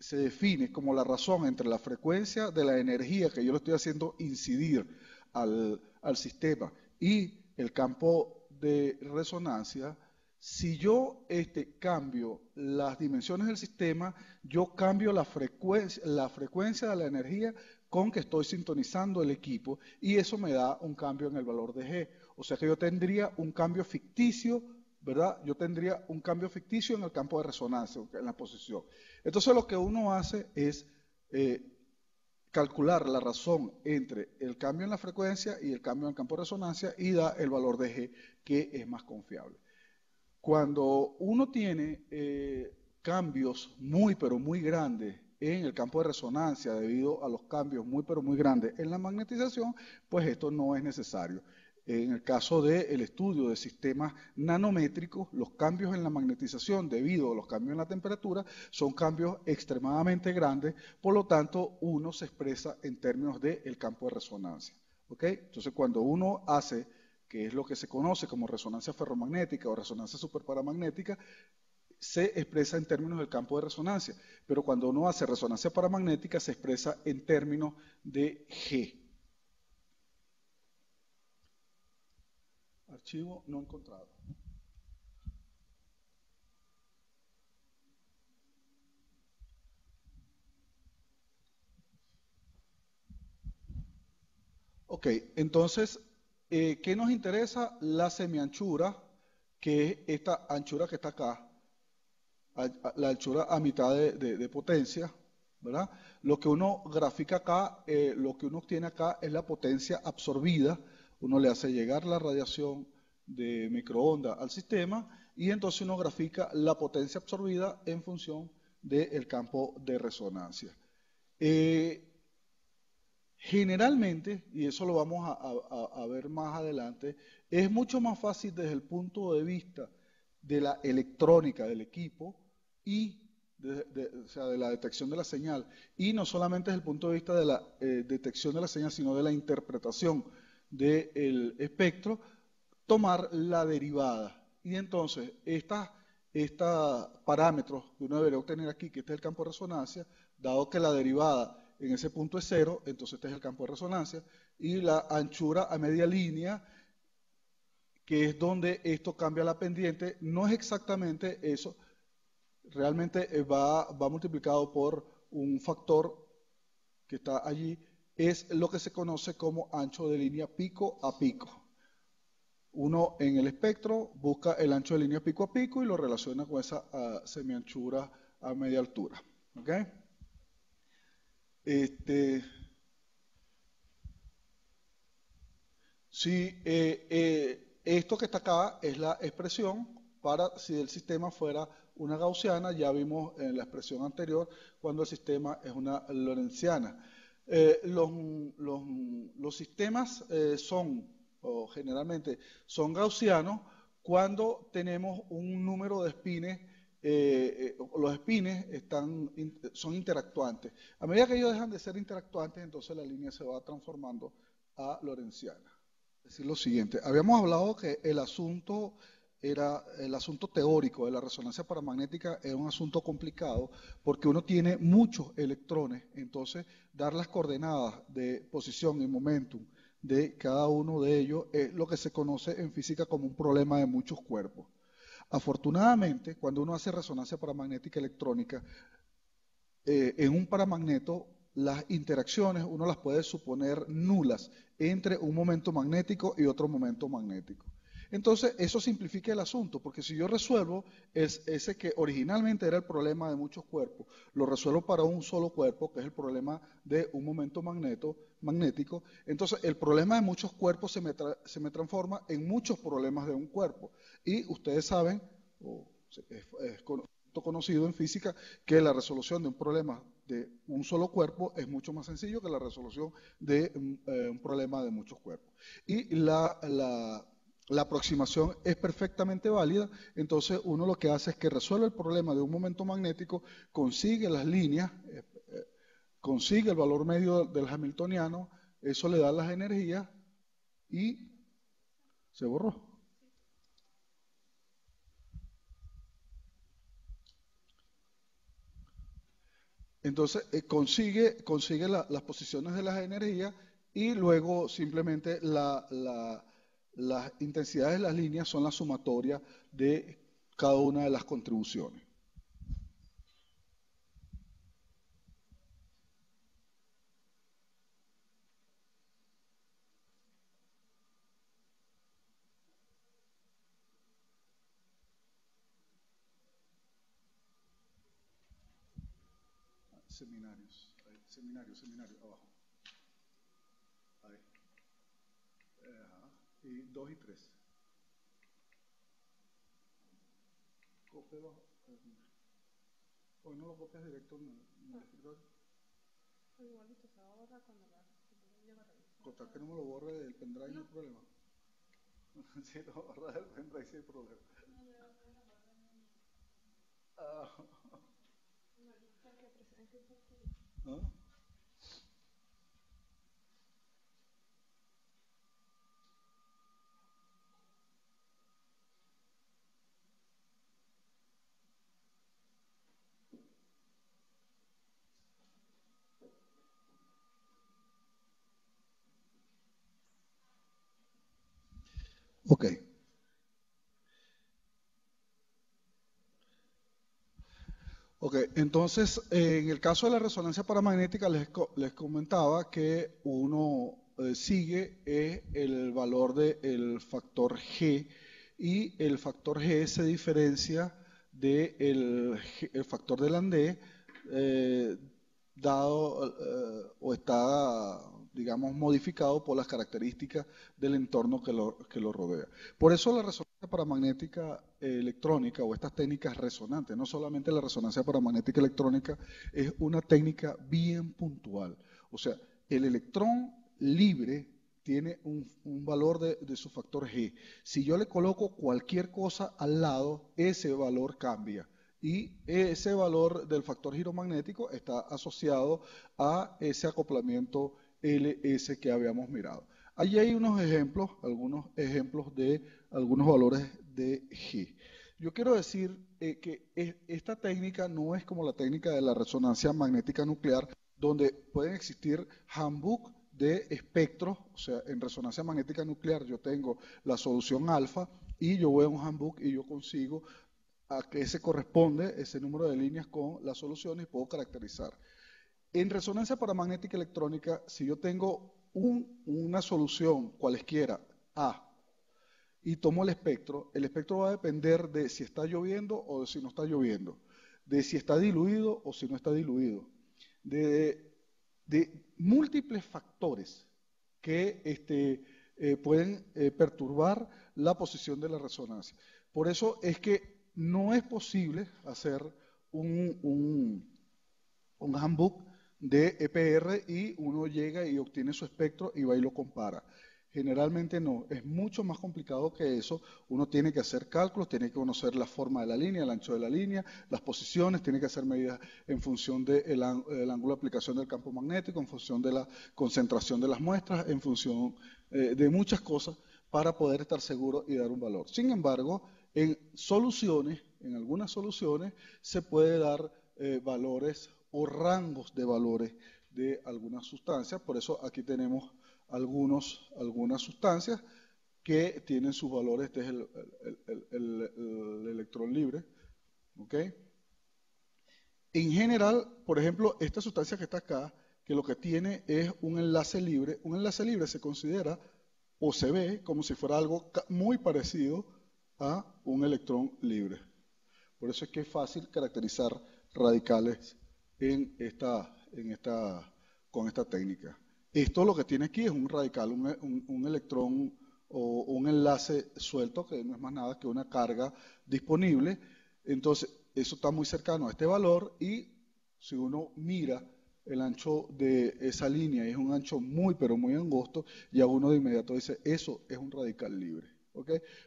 se define como la razón entre la frecuencia de la energía que yo le estoy haciendo incidir al, al sistema y el campo de resonancia, si yo este, cambio las dimensiones del sistema, yo cambio la frecuencia, la frecuencia de la energía con que estoy sintonizando el equipo y eso me da un cambio en el valor de G. O sea que yo tendría un cambio ficticio, ¿verdad? Yo tendría un cambio ficticio en el campo de resonancia, en la posición. Entonces lo que uno hace es eh, calcular la razón entre el cambio en la frecuencia y el cambio en el campo de resonancia y da el valor de G que es más confiable. Cuando uno tiene eh, cambios muy, pero muy grandes en el campo de resonancia debido a los cambios muy, pero muy grandes en la magnetización, pues esto no es necesario. En el caso del estudio de sistemas nanométricos, los cambios en la magnetización debido a los cambios en la temperatura son cambios extremadamente grandes, por lo tanto uno se expresa en términos del campo de resonancia. Entonces cuando uno hace que es lo que se conoce como resonancia ferromagnética o resonancia superparamagnética, se expresa en términos del campo de resonancia, pero cuando uno hace resonancia paramagnética se expresa en términos de G. Archivo no encontrado. Ok, entonces eh, ¿Qué nos interesa? La semianchura, que es esta anchura que está acá, la anchura a mitad de, potencia, ¿verdad? Lo que uno grafica acá, eh, lo que uno obtiene acá es la potencia absorbida, uno le hace llegar la radiación de microondas al sistema y entonces uno grafica la potencia absorbida en función del campo de resonancia. Eh, Generalmente, y eso lo vamos a, ver más adelante, es mucho más fácil desde el punto de vista de la electrónica del equipo y de, o sea, de la detección de la señal, y no solamente desde el punto de vista de la eh, detección de la señal, sino de la interpretación del espectro, tomar la derivada. Y entonces, estos parámetros que uno debería obtener aquí, que este es el campo de resonancia, dado que la derivada en ese punto es cero, entonces este es el campo de resonancia, y la anchura a media línea, que es donde esto cambia la pendiente, no es exactamente eso, realmente eh, va, va multiplicado por un factor que está allí, es lo que se conoce como ancho de línea pico a pico. Uno en el espectro busca el ancho de línea pico a pico y lo relaciona con esa uh, semianchura a media altura. ¿okay? Este, si eh, eh, esto que está acá es la expresión para si el sistema fuera una gaussiana, ya vimos en la expresión anterior cuando el sistema es una lorenciana. Eh, los, sistemas son, o generalmente, son gaussianos cuando tenemos un número de espines eh, eh, los espines están, son interactuantes. A medida que ellos dejan de ser interactuantes, entonces la línea se va transformando a lorenciana. Es decir, lo siguiente, habíamos hablado que el asunto era el asunto teórico de la resonancia paramagnética es un asunto complicado porque uno tiene muchos electrones, entonces dar las coordenadas de posición y momentum de cada uno de ellos es lo que se conoce en física como un problema de muchos cuerpos. Afortunadamente, cuando uno hace resonancia paramagnética electrónica, eh, en un paramagneto las interacciones uno las puede suponer nulas entre un momento magnético y otro momento magnético. Entonces, eso simplifica el asunto, porque si yo resuelvo ese que originalmente era el problema de muchos cuerpos, lo resuelvo para un solo cuerpo, que es el problema de un momento magnético, entonces el problema de muchos cuerpos se me, se me transforma en muchos problemas de un cuerpo. Y ustedes saben, es, conocido en física, que la resolución de un problema de un solo cuerpo es mucho más sencillo que la resolución de mm, eh, un problema de muchos cuerpos. Y la la aproximación es perfectamente válida, entonces uno lo que hace es que resuelve el problema de un momento magnético, consigue las líneas, eh, eh, consigue el valor medio del hamiltoniano, eso le da las energías y se borró. Entonces eh, consigue, consigue las posiciones de las energías y luego simplemente la las intensidades de las líneas son la sumatoria de cada una de las contribuciones. Seminarios, seminarios, seminarios, abajo. Y 2 y 3. Cópialo. Hoy no lo copias directo en el escritorio. Igualito se borra cuando la Contar que no me lo borre del pendrive no hay problema. si lo borra del pendrive sí hay problema. Ah. ¿Ah? Ok. Ok, entonces en el caso de la resonancia paramagnética les, les comentaba que uno eh, sigue es el valor del factor G y el factor G se diferencia del el factor de Landé eh, dado eh, o está digamos, modificado por las características del entorno que lo, que lo rodea. Por eso la resonancia paramagnética electrónica o estas técnicas resonantes, no solamente la resonancia paramagnética electrónica, es una técnica bien puntual. O sea, el electrón libre tiene un, valor de, de, su factor G. Si yo le coloco cualquier cosa al lado, ese valor cambia. Y ese valor del factor giromagnético está asociado a ese acoplamiento LS que habíamos mirado. Allí hay unos ejemplos, algunos ejemplos de algunos valores de G. Yo quiero decir eh, que esta técnica no es como la técnica de la resonancia magnética nuclear, donde pueden existir handbook de espectros, o sea, en resonancia magnética nuclear yo tengo la solución alfa y yo voy a un handbook y yo consigo a qué se corresponde ese número de líneas con la solución y puedo caracterizar. En resonancia paramagnética electrónica, si yo tengo una solución cualesquiera A y tomo el espectro, el espectro va a depender de si está lloviendo o de si no está lloviendo, de si está diluido o si no está diluido, de múltiples factores que este, eh, pueden eh, perturbar la posición de la resonancia. Por eso es que no es posible hacer un, un, un handbook de EPR y uno llega y obtiene su espectro y va y lo compara. Generalmente no, es mucho más complicado que eso. Uno tiene que hacer cálculos, tiene que conocer la forma de la línea, el ancho de la línea, las posiciones, tiene que hacer medidas en función del ángulo de aplicación del campo magnético, en función de la concentración de las muestras, en función eh, de muchas cosas para poder estar seguro y dar un valor. Sin embargo, en soluciones, en algunas soluciones, se puede dar eh, valores o rangos de valores de algunas sustancias. Por eso aquí tenemos algunas sustancias que tienen sus valores, este es el, electrón libre, ¿ok? En general, por ejemplo, esta sustancia que está acá, que lo que tiene es un enlace libre, un enlace libre se considera o se ve como si fuera algo muy parecido a un electrón libre. Por eso es que es fácil caracterizar radicales en esta, en esta, con esta técnica. Esto lo que tiene aquí es un radical, un, electrón o un enlace suelto, que no es más nada que una carga disponible. Entonces, eso está muy cercano a este valor y si uno mira el ancho de esa línea es un ancho muy, pero muy angosto, ya uno de inmediato dice, eso es un radical libre.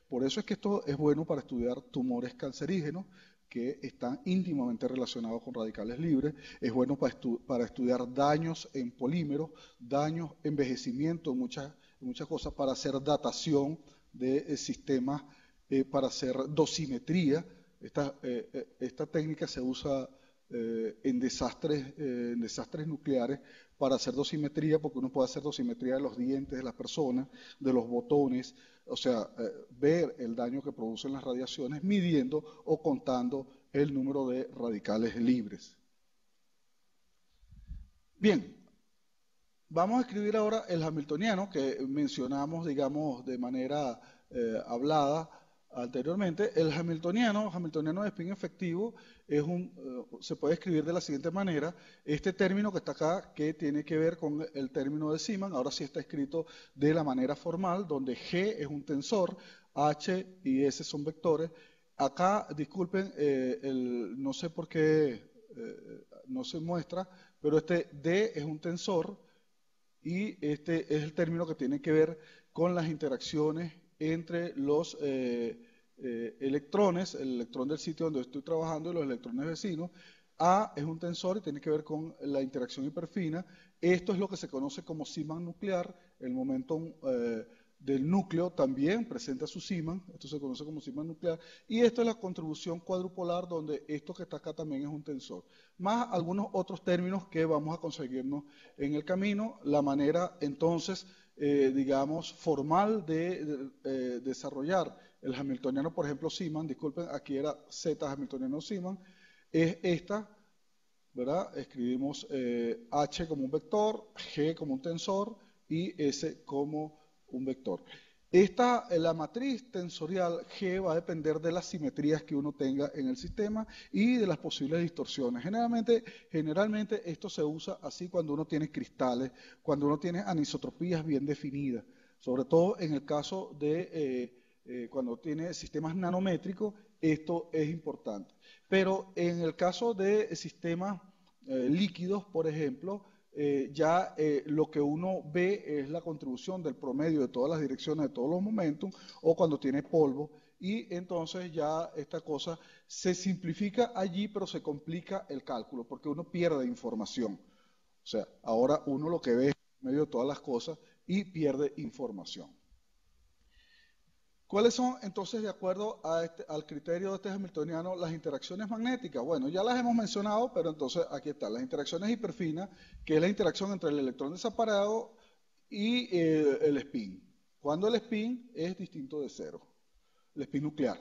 Por eso es que esto es bueno para estudiar tumores cancerígenos, que están íntimamente relacionados con radicales libres. Es bueno para, estudiar daños en polímeros, daños, envejecimiento, muchas, muchas cosas, para hacer datación de eh, sistemas, eh, para hacer dosimetría. Esta, eh, esta técnica se usa en, desastres, en desastres nucleares para hacer dosimetría, porque uno puede hacer dosimetría de los dientes de las personas, de los botones, o sea, eh, ver el daño que producen las radiaciones midiendo o contando el número de radicales libres. Bien, vamos a escribir ahora el hamiltoniano que mencionamos, digamos, de manera eh, hablada anteriormente. El hamiltoniano, hamiltoniano de spin efectivo, es un, eh, se puede escribir de la siguiente manera. Este término que está acá, que tiene que ver con el término de Siemens, ahora sí está escrito de la manera formal, donde G es un tensor, H y S son vectores. Acá, disculpen, eh, el, no sé por qué eh, no se muestra, pero este D es un tensor y este es el término que tiene que ver con las interacciones entre los eh, eh, electrones, el electrón del sitio donde estoy trabajando y los electrones vecinos. A es un tensor y tiene que ver con la interacción hiperfina. Esto es lo que se conoce como Siman nuclear. El momento eh, del núcleo también presenta su Siman. Esto se conoce como Siman nuclear. Y esto es la contribución cuadrupolar, donde esto que está acá también es un tensor. Más algunos otros términos que vamos a conseguirnos en el camino. La manera, entonces, eh, digamos, formal de, eh, desarrollar el hamiltoniano, por ejemplo, Siemens, disculpen, aquí era Z hamiltoniano Siemens, es esta, ¿verdad? Escribimos eh, H como un vector, G como un tensor y S como un vector. Esta, la matriz tensorial G va a depender de las simetrías que uno tenga en el sistema y de las posibles distorsiones. Generalmente, generalmente esto se usa así cuando uno tiene cristales, cuando uno tiene anisotropías bien definidas, sobre todo en el caso de eh, eh, cuando tiene sistemas nanométricos, esto es importante. Pero en el caso de sistemas eh, líquidos, por ejemplo, eh, ya eh, lo que uno ve es la contribución del promedio de todas las direcciones, de todos los momentos, o cuando tiene polvo, y entonces ya esta cosa se simplifica allí, pero se complica el cálculo, porque uno pierde información. O sea, ahora uno lo que ve es medio de todas las cosas y pierde información. ¿Cuáles son entonces, de acuerdo este, al criterio de este hamiltoniano, las interacciones magnéticas? Bueno, ya las hemos mencionado, pero entonces aquí están las interacciones hiperfinas, que es la interacción entre el electrón desaparado y eh, el spin. Cuando el spin es distinto de cero, el spin nuclear.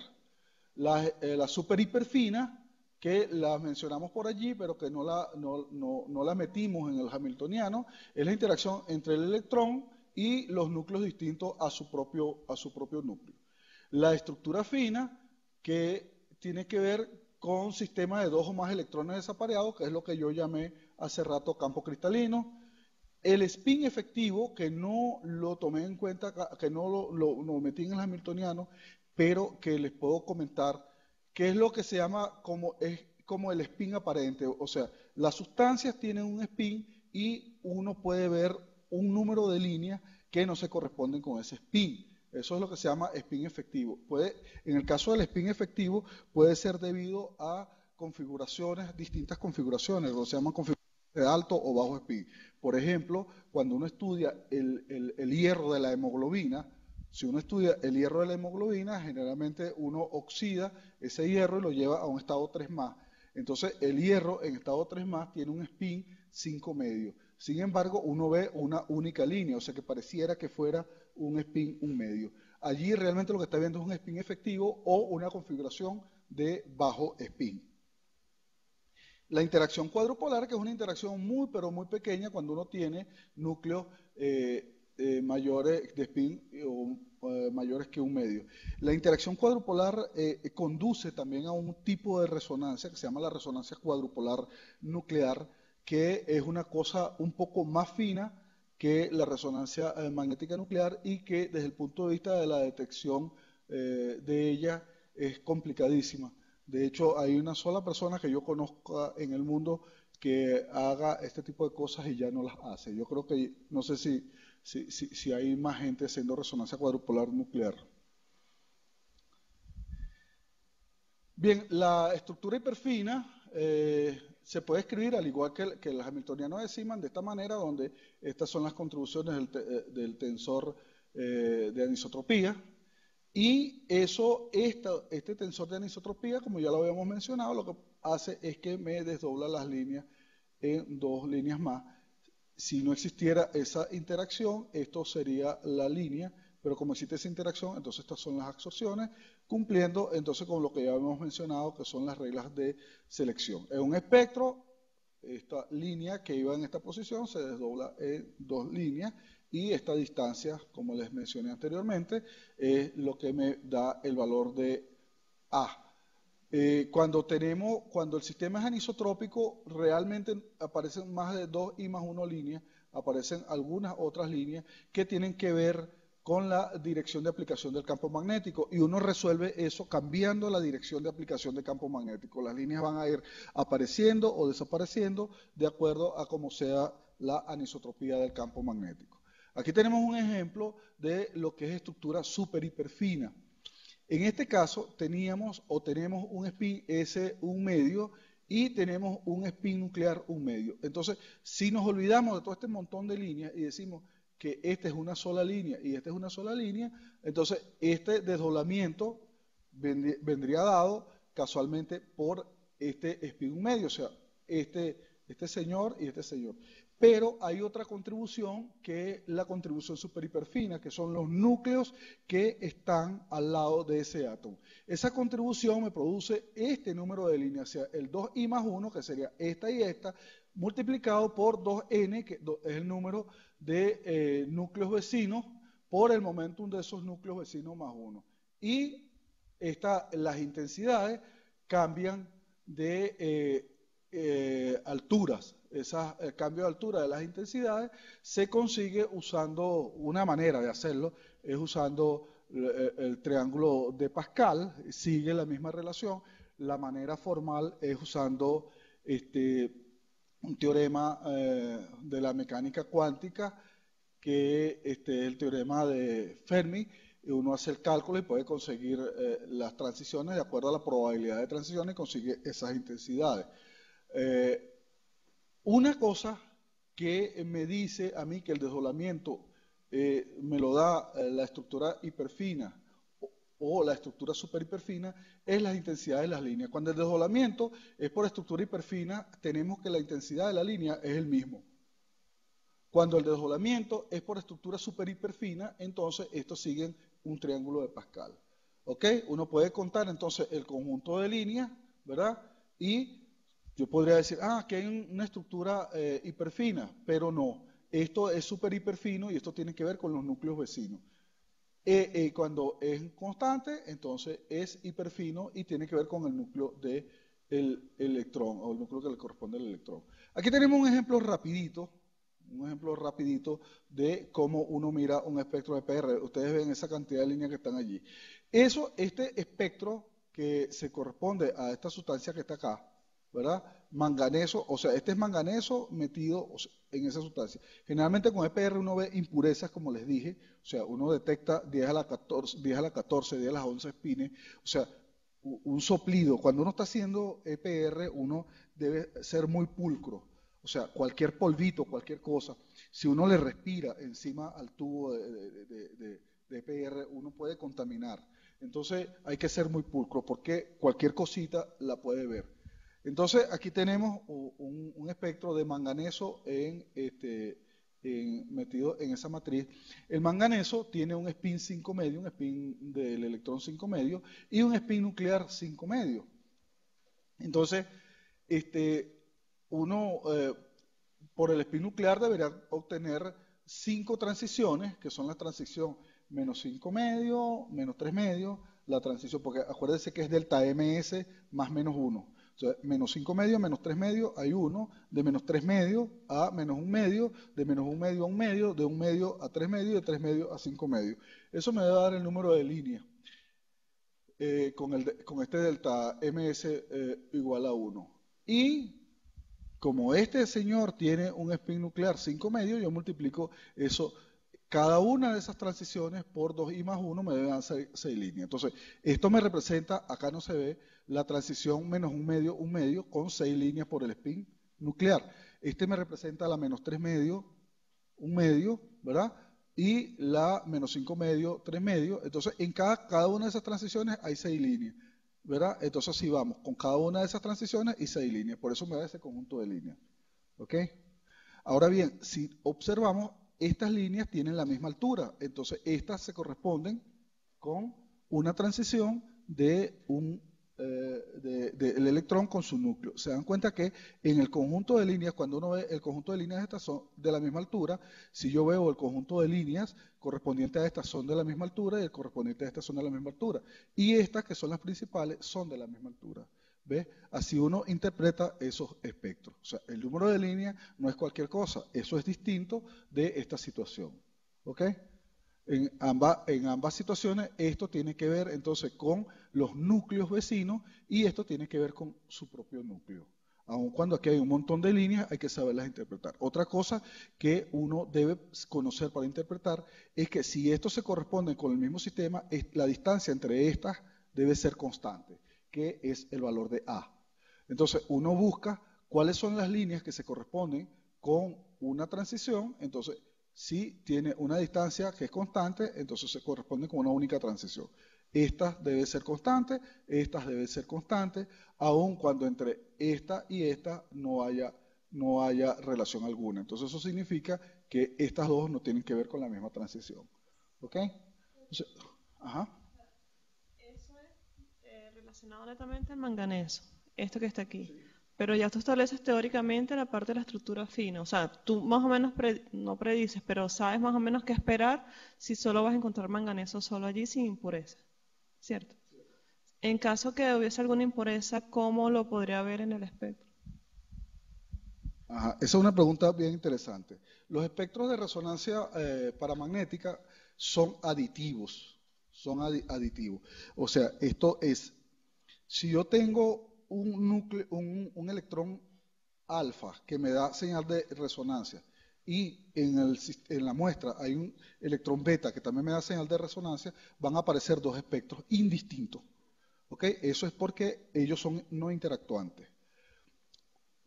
La, eh, la super hiperfina, que la mencionamos por allí, pero que no la, metimos en el hamiltoniano, es la interacción entre el electrón y los núcleos distintos a su propio núcleo. La estructura fina, que tiene que ver con sistemas de dos o más electrones desapareados, que es lo que yo llamé hace rato campo cristalino. El spin efectivo, que no lo tomé en cuenta, que no lo, lo, metí en el hamiltoniano, pero que les puedo comentar, que es lo que se llama como, es como el spin aparente. O sea, las sustancias tienen un spin y uno puede ver un número de líneas que no se corresponden con ese spin. Eso es lo que se llama spin efectivo. En el caso del spin efectivo, puede ser debido a configuraciones, distintas configuraciones, lo se llaman configuraciones de alto o bajo spin. Por ejemplo, cuando uno estudia el, el hierro de la hemoglobina, si uno estudia el hierro de la hemoglobina, generalmente uno oxida ese hierro y lo lleva a un estado 3 más. Entonces, el hierro en estado 3 más tiene un spin 5 medio. Sin embargo, uno ve una única línea, o sea que pareciera que fuera un spin, un medio. Allí realmente lo que está viendo es un spin efectivo o una configuración de bajo spin. La interacción cuadrupolar, que es una interacción muy, pero muy pequeña cuando uno tiene núcleos eh, eh, mayores de spin o eh, mayores que un medio. La interacción cuadrupolar conduce también a un tipo de resonancia que se llama la resonancia cuadrupolar nuclear, que es una cosa un poco más fina que la resonancia eh, magnética nuclear y que desde el punto de vista de la detección eh, de ella es complicadísima. De hecho, hay una sola persona que yo conozco en el mundo que haga este tipo de cosas y ya no las hace. Yo creo que, no sé si, si, si, hay más gente haciendo resonancia cuadrupolar nuclear. Bien, la estructura hiperfina eh, se puede escribir al igual que que el hamiltoniano de Siemens de esta manera, donde estas son las contribuciones del, eh, tensor eh, de anisotropía. Y eso, este tensor de anisotropía, como ya lo habíamos mencionado, lo que hace es que me desdobla las líneas en dos líneas más. Si no existiera esa interacción, esto sería la línea, pero como existe esa interacción, entonces estas son las absorciones, cumpliendo entonces con lo que ya hemos mencionado, que son las reglas de selección. En un espectro, esta línea que iba en esta posición se desdobla en dos líneas y esta distancia, como les mencioné anteriormente, es lo que me da el valor de A. Eh, cuando tenemos, cuando el sistema es anisotrópico, realmente aparecen más de dos y más uno líneas, aparecen algunas otras líneas que tienen que ver con la dirección de aplicación del campo magnético y uno resuelve eso cambiando la dirección de aplicación del campo magnético. Las líneas van a ir apareciendo o desapareciendo de acuerdo a cómo sea la anisotropía del campo magnético. Aquí tenemos un ejemplo de lo que es estructura super hiperfina. En este caso teníamos o tenemos un spin S un medio y tenemos un spin nuclear un medio. Entonces, si nos olvidamos de todo este montón de líneas y decimos que esta es una sola línea y esta es una sola línea, entonces este desdoblamiento vendría dado casualmente por este spin medio, o sea, este, este señor y este señor. Pero hay otra contribución que es la contribución superhiperfina, que son los núcleos que están al lado de ese átomo. Esa contribución me produce este número de líneas, o sea, el 2i más 1, que sería esta y esta, multiplicado por 2n, que es el número de eh, núcleos vecinos por el momentum de esos núcleos vecinos más uno. Y las intensidades cambian de eh, eh, alturas. el cambio de altura de las intensidades se consigue usando una manera de hacerlo, es usando el, el triángulo de Pascal, sigue la misma relación. La manera formal es usando este, un teorema eh, de la mecánica cuántica que este, es el teorema de Fermi. Uno hace el cálculo y puede conseguir eh, las transiciones de acuerdo a la probabilidad de transiciones y consigue esas intensidades. Eh, una cosa que me dice a mí que el desdoblamiento me lo da la estructura hiperfina o la estructura super hiperfina es la intensidad de las líneas. Cuando el desdoblamiento es por estructura hiperfina, tenemos que la intensidad de la línea es el mismo. Cuando el desdoblamiento es por estructura super hiperfina, entonces estos siguen un triángulo de Pascal. ¿Ok? Uno puede contar entonces el conjunto de líneas, ¿verdad? Y yo podría decir, ah, que hay una estructura eh, hiperfina, pero no. Esto es super hiperfino y esto tiene que ver con los núcleos vecinos. E, e, cuando es constante, entonces es hiperfino y tiene que ver con el núcleo del electrón o el núcleo que le corresponde al electrón. Aquí tenemos un ejemplo rapidito, un ejemplo rapidito de cómo uno mira un espectro de PR. Ustedes ven esa cantidad de líneas que están allí. Eso, este espectro que se corresponde a esta sustancia que está acá, ¿verdad? Manganeso, o sea, este es manganeso metido en esa sustancia. Generalmente con EPR uno ve impurezas, como les dije, o sea, uno detecta 10 a la 14, 10 a la 14, 10 a las 11 espines, o sea, un soplido. Cuando uno está haciendo EPR, uno debe ser muy pulcro. O sea, cualquier polvito, cualquier cosa, si uno le respira encima al tubo de, EPR, uno puede contaminar. Entonces hay que ser muy pulcro porque cualquier cosita la puede ver. Entonces, aquí tenemos un, espectro de manganeso este, metido en esa matriz. El manganeso tiene un spin 5 medio, un spin del electrón 5 medio y un spin nuclear 5 medio. Entonces, este, uno eh, por el spin nuclear debería obtener cinco transiciones, que son la transición menos 5 medio, menos 3 medio, la transición, porque acuérdense que es delta ms más menos 1 menos 5 medios, menos 3 medios, hay 1, de menos 3 medios a menos 1 medio, de menos 1 medio a 1 medio, de 1 medio a 3 medios, de 3 medios a 5 medios. Eso me va a dar el número de líneas eh, con, con, este delta ms eh, igual a 1. Y como este señor tiene un spin nuclear 5 medios, yo multiplico eso cada una de esas transiciones por 2i más 1 me debe dar 6, líneas. Entonces, esto me representa, acá no se ve, la transición menos un medio, un medio, con 6 líneas por el spin nuclear. Este me representa la menos 3 medio, un medio, ¿verdad? Y la menos 5 medio, 3 medio. Entonces, en cada, cada una de esas transiciones hay 6 líneas, ¿verdad? Entonces, así vamos, con cada una de esas transiciones y 6 líneas. Por eso me da ese conjunto de líneas. ¿Ok? Ahora bien, si observamos, estas líneas tienen la misma altura, entonces estas se corresponden con una transición de un eh, del electrón con su núcleo. Se dan cuenta que en el conjunto de líneas, cuando uno ve el conjunto de líneas estas son de la misma altura, si yo veo el conjunto de líneas correspondientes a estas son de la misma altura y el correspondiente a estas son de la misma altura. Y estas, que son las principales, son de la misma altura. Así uno interpreta esos espectros. O sea, el número de líneas no es cualquier cosa, eso es distinto de esta situación. ¿Ok? En ambas, en ambas situaciones esto tiene que ver entonces con los núcleos vecinos y esto tiene que ver con su propio núcleo. Aun cuando aquí hay un montón de líneas, hay que saberlas interpretar. Otra cosa que uno debe conocer para interpretar es que si estos se corresponden con el mismo sistema, la distancia entre estas debe ser constante que es el valor de A. Entonces, uno busca cuáles son las líneas que se corresponden con una transición. Entonces, si tiene una distancia que es constante, entonces se corresponde con una única transición. Esta debe ser constante, estas deben ser constantes, aun cuando entre esta y esta no haya, no haya relación alguna. Entonces eso significa que estas dos no tienen que ver con la misma transición. ¿Ok? ajá relacionado netamente al manganeso, esto que está aquí. Pero ya tú estableces teóricamente la parte de la estructura fina. O sea, tú más o menos no predices, pero sabes más o menos qué esperar si solo vas a encontrar manganeso solo allí sin impureza. ¿Cierto? En caso que hubiese alguna impureza, ¿cómo lo podría ver en el espectro? Ajá, esa es una pregunta bien interesante. Los espectros de resonancia eh, paramagnética son aditivos, son aditivos. O sea, esto es si yo tengo un núcleo, un, electrón alfa que me da señal de resonancia y en, el, en, la muestra hay un electrón beta que también me da señal de resonancia, van a aparecer dos espectros indistintos. ¿Ok? Eso es porque ellos son no interactuantes.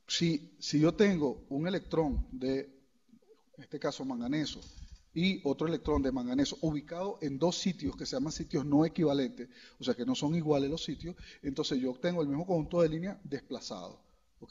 Si, si yo tengo un electrón de, en este caso manganeso, y otro electrón de manganeso ubicado en dos sitios que se llaman sitios no equivalentes, o sea que no son iguales los sitios, entonces yo obtengo el mismo conjunto de líneas desplazado.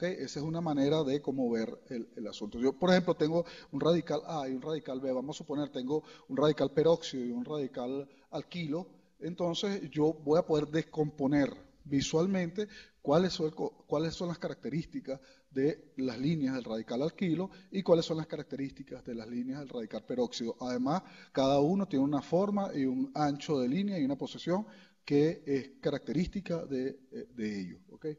Esa es una manera de cómo ver el, asunto. Yo, por ejemplo, tengo un radical A y un radical B. Vamos a suponer, tengo un radical peróxido y un radical alquilo. Entonces, yo voy a poder descomponer visualmente cuáles son, cuáles son las características de las líneas del radical alquilo y cuáles son las características de las líneas del radical peróxido. Además, cada uno tiene una forma y un ancho de línea y una posición que es característica de, eh, de ellos. ¿okay?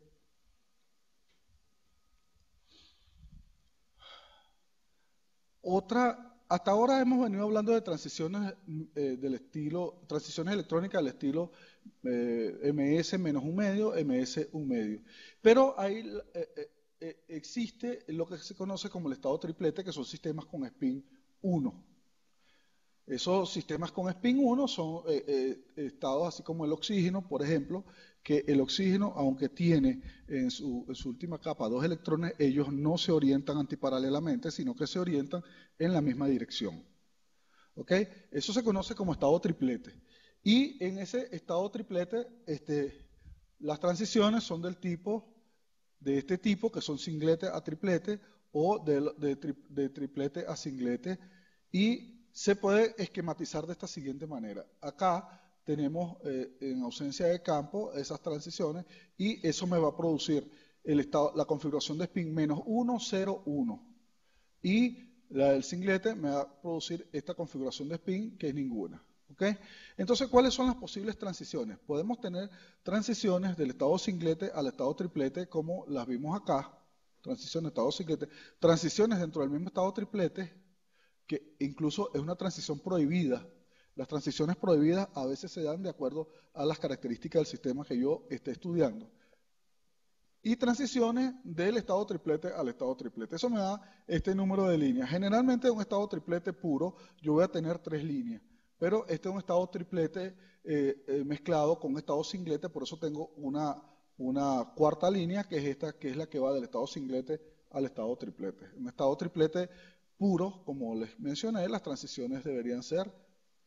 Otra, hasta ahora hemos venido hablando de transiciones eh, del estilo, transiciones electrónicas del estilo eh, MS menos un medio, MS un medio. Pero eh, existe lo que se conoce como el estado triplete, que son sistemas con spin 1. Esos sistemas con spin 1 son estados así como el oxígeno, por ejemplo, que el oxígeno, aunque tiene en su, última capa dos electrones, ellos no se orientan antiparalelamente, sino que se orientan en la misma dirección. ¿Ok? Eso se conoce como estado triplete. Y en ese estado triplete, este, las transiciones son del tipo, de este tipo, que son singlete a triplete, o de, triplete a singlete, y se puede esquematizar de esta siguiente manera. Acá tenemos eh, en ausencia de campo esas transiciones y eso me va a producir el estado, la configuración de spin menos 1, 0, 1. Y la del singlete me va a producir esta configuración de spin que es ninguna. ¿Okay? Entonces, ¿cuáles son las posibles transiciones? Podemos tener transiciones del estado singlete al estado triplete como las vimos acá. Transiciones estado singlete. Transiciones dentro del mismo estado triplete que incluso es una transición prohibida las transiciones prohibidas a veces se dan de acuerdo a las características del sistema que yo esté estudiando. Y transiciones del estado triplete al estado triplete. Eso me da este número de líneas. Generalmente en un estado triplete puro yo voy a tener tres líneas, pero este es un estado triplete eh, eh, mezclado con un estado singlete, por eso tengo una, cuarta línea, que es esta, que es la que va del estado singlete al estado triplete. Un estado triplete puro, como les mencioné, las transiciones deberían ser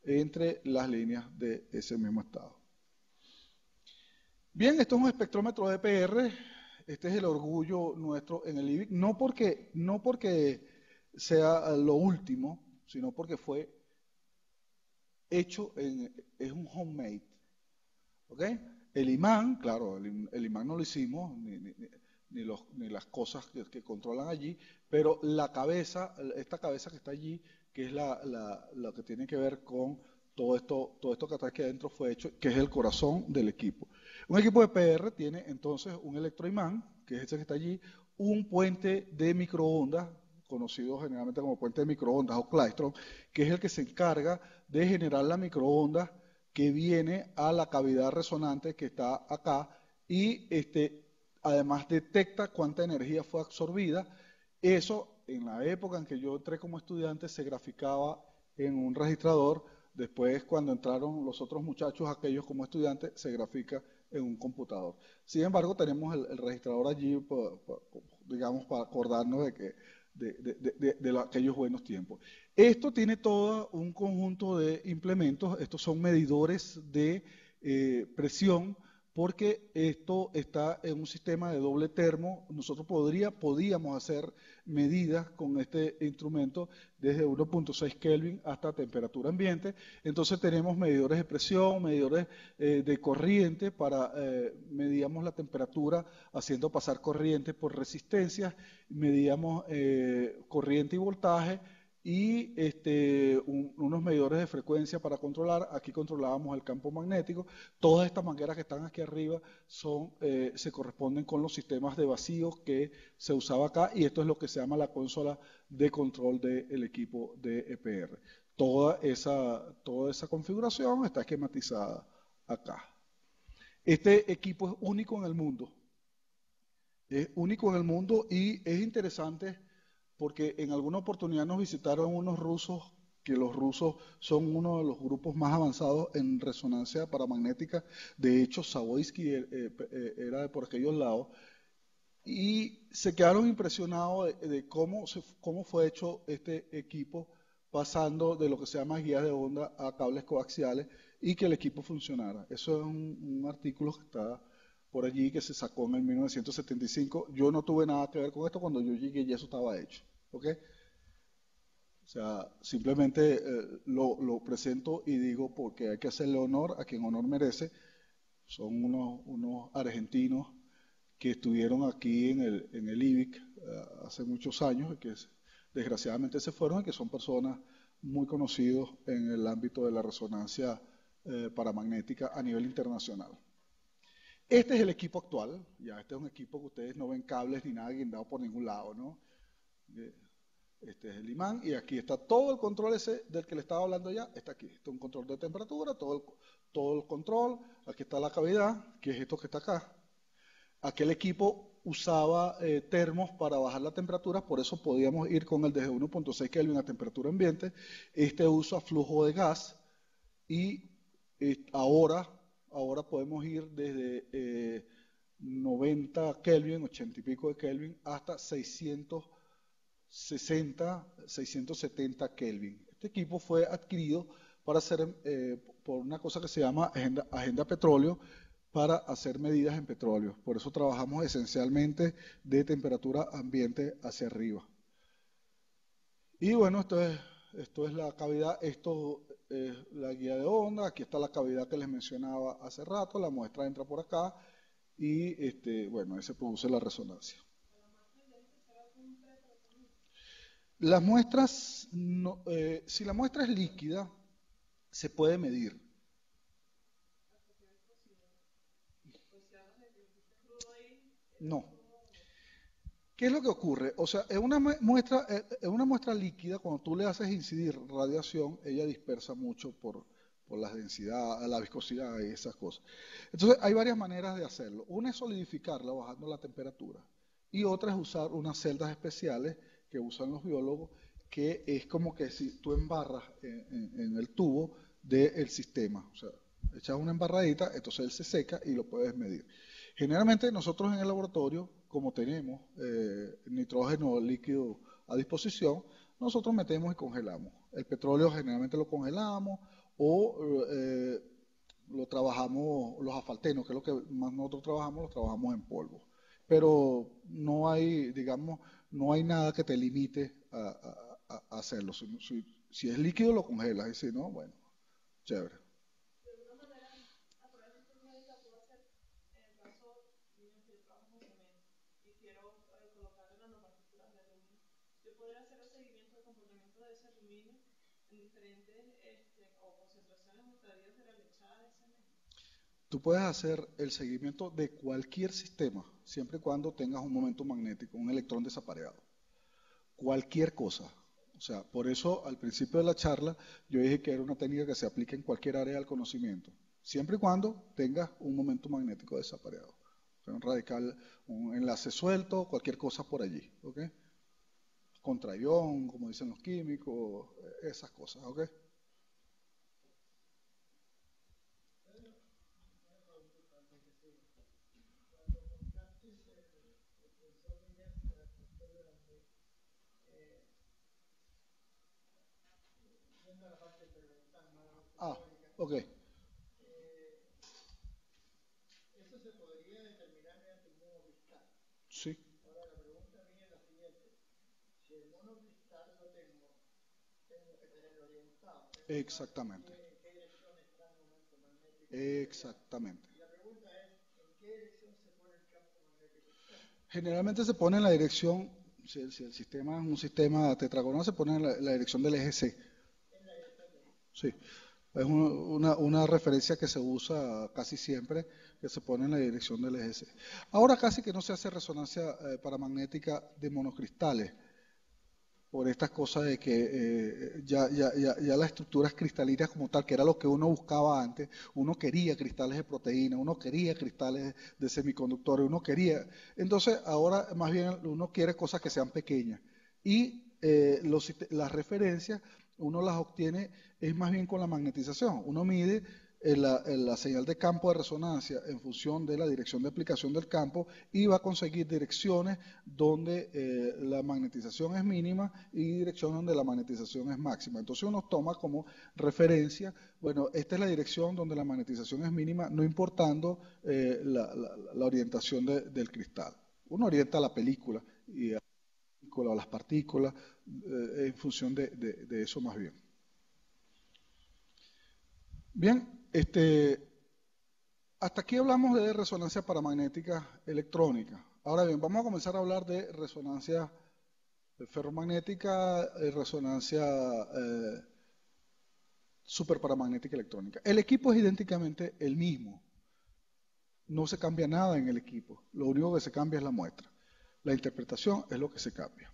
entre las líneas de ese mismo estado. Bien, esto es un espectrómetro de. Este es el orgullo nuestro en el IBIC, no porque sea lo último, sino porque fue hecho en, es un homemade. ¿Ok? El imán, claro, el, imán no lo hicimos, ni, ni, los, ni las cosas que, controlan allí, pero la cabeza, esta cabeza que está allí, que es la, la, que tiene que ver con todo esto, todo esto que está aquí adentro fue hecho, que es el corazón del equipo. Un equipo de PR tiene entonces un electroimán, que es ese que está allí, un puente de microondas, conocido generalmente como puente de microondas o claustro, que es el que se encarga de generar la microonda que viene a la cavidad resonante que está acá y este, además detecta cuánta energía fue absorbida. Eso en la época en que yo entré como estudiante se graficaba en un registrador, después cuando entraron los otros muchachos, aquellos como estudiantes, se grafica en un computador. Sin embargo, tenemos el, registrador allí, digamos, para acordarnos de, que, de, aquellos buenos tiempos. Esto tiene todo un conjunto de implementos, estos son medidores de eh, presión, porque esto está en un sistema de doble termo. Nosotros podría, podíamos hacer medidas con este instrumento desde 1.6 Kelvin hasta temperatura ambiente. Entonces tenemos medidores de presión, medidores eh, de corriente para eh, medíamos la temperatura haciendo pasar corriente por resistencias, medíamos eh, corriente y voltaje y este, unos medidores de frecuencia para controlar. Aquí controlábamos el campo magnético. Todas estas mangueras que están aquí arriba son, eh, se corresponden con los sistemas de vacío que se usaba acá y esto es lo que se llama la consola de control del equipo de EPR. Toda esa, toda esa configuración está esquematizada acá. Este equipo es único en el mundo. Es único en el mundo y es interesante porque en alguna oportunidad nos visitaron unos rusos, que los rusos son uno de los grupos más avanzados en resonancia paramagnética. De hecho, Savoysky eh, eh, era de por aquellos lados. Y se quedaron impresionados de, cómo, cómo fue hecho este equipo pasando de lo que se llama guías de onda a cables coaxiales y que el equipo funcionara. Eso es un, artículo que está por allí que se sacó en el 1975. Yo no tuve nada que ver con esto cuando yo llegué y eso estaba hecho. ¿Ok? O sea, simplemente eh, lo, presento y digo porque hay que hacerle honor a quien honor merece. Son unos, unos argentinos que estuvieron aquí en el, en el IBIC eh, hace muchos años y que desgraciadamente se fueron y que son personas muy conocidos en el ámbito de la resonancia eh, paramagnética a nivel internacional. Este es el equipo actual, ya este es un equipo que ustedes no ven cables ni nada guindado por ningún lado, ¿no? Eh, este es el imán y aquí está todo el control ese del que le estaba hablando ya, está aquí. Este es un control de temperatura, todo el, control, aquí está la cavidad, que es esto que está acá. Aquel equipo usaba eh, termos para bajar la temperatura, por eso podíamos ir con el desde 1.6 Kelvin a temperatura ambiente. Este usa flujo de gas y eh, ahora, ahora podemos ir desde 90 eh, Kelvin, 80 y pico de Kelvin, hasta 660, 670 Kelvin. Este equipo fue adquirido para hacer por una cosa que se llama agenda, agenda petróleo, para hacer medidas en petróleo. Por eso trabajamos esencialmente de temperatura ambiente hacia arriba. Y bueno, esto es, esto es la cavidad, esto la guía de onda, aquí está la cavidad que les mencionaba hace rato, la muestra entra por acá y este, bueno, ahí se produce la resonancia. Las muestras, eh, si la muestra es líquida, se puede medir. No. ¿Qué es lo que ocurre? O sea, en una muestra, en una muestra líquida, cuando tú le haces incidir radiación, ella dispersa mucho por, por la densidad, la viscosidad y esas cosas. Entonces, hay varias maneras de hacerlo. Una es solidificarla bajando la temperatura y otra es usar unas celdas especiales que usan los biólogos, que es como que si tú embarras en, el tubo del sistema. O sea, echas una embarradita, entonces él se seca y lo puedes medir. Generalmente nosotros en el laboratorio, como tenemos eh, nitrógeno líquido a disposición, nosotros metemos y congelamos. El petróleo generalmente lo congelamos o eh, lo trabajamos, los asfaltenos, que es lo que más nosotros trabajamos, los trabajamos en polvo. Pero no hay, digamos, no hay nada que te limite a, hacerlo. Si, si, es líquido, lo congelas. Y si no, bueno, chévere. Tú puedes hacer el seguimiento de cualquier sistema, siempre y cuando tengas un momento magnético, un electrón desapareado. Cualquier cosa. O sea, por eso al principio de la charla yo dije que era una técnica que se aplica en cualquier área del conocimiento, siempre y cuando tengas un momento magnético desapareado. un radical, un enlace suelto, cualquier cosa por allí. ¿ok? Contraión, como dicen los químicos, esas cosas. ¿ok? Ah, ok. Eh, eso se podría determinar mediante un mono cristal. Sí. Ahora la pregunta mía es la siguiente. Si el mono cristal lo tengo, tengo que tenerlo orientado. Exactamente. ¿En qué dirección está el momento magnético? Exactamente. Y la pregunta es, ¿en qué dirección se pone el campo magnético Generalmente se pone en la dirección, si el, si el sistema es un sistema tetragonal, se pone en la, la dirección del eje C. En la dirección del Sí. Es una, una, referencia que se usa casi siempre, que se pone en la dirección del eje. Ahora casi que no se hace resonancia eh, paramagnética de monocristales, por estas cosas de que eh, ya, ya, ya, ya las estructuras cristalinas como tal, que era lo que uno buscaba antes, uno quería cristales de proteína, uno quería cristales de semiconductores, uno quería, entonces ahora más bien uno quiere cosas que sean pequeñas. Y eh, los, las referencias uno las obtiene es más bien con la magnetización, uno mide la, señal de campo de resonancia en función de la dirección de aplicación del campo y va a conseguir direcciones donde eh, la magnetización es mínima y direcciones donde la magnetización es máxima. Entonces uno toma como referencia, bueno, esta es la dirección donde la magnetización es mínima, no importando eh, la, orientación del cristal. Uno orienta la película y a las partículas eh, en función de eso más bien. Bien, este, hasta aquí hablamos de resonancia paramagnética electrónica. Ahora bien, vamos a comenzar a hablar de resonancia ferromagnética y resonancia eh, superparamagnética electrónica. El equipo es idénticamente el mismo. No se cambia nada en el equipo. Lo único que se cambia es la muestra. La interpretación es lo que se cambia.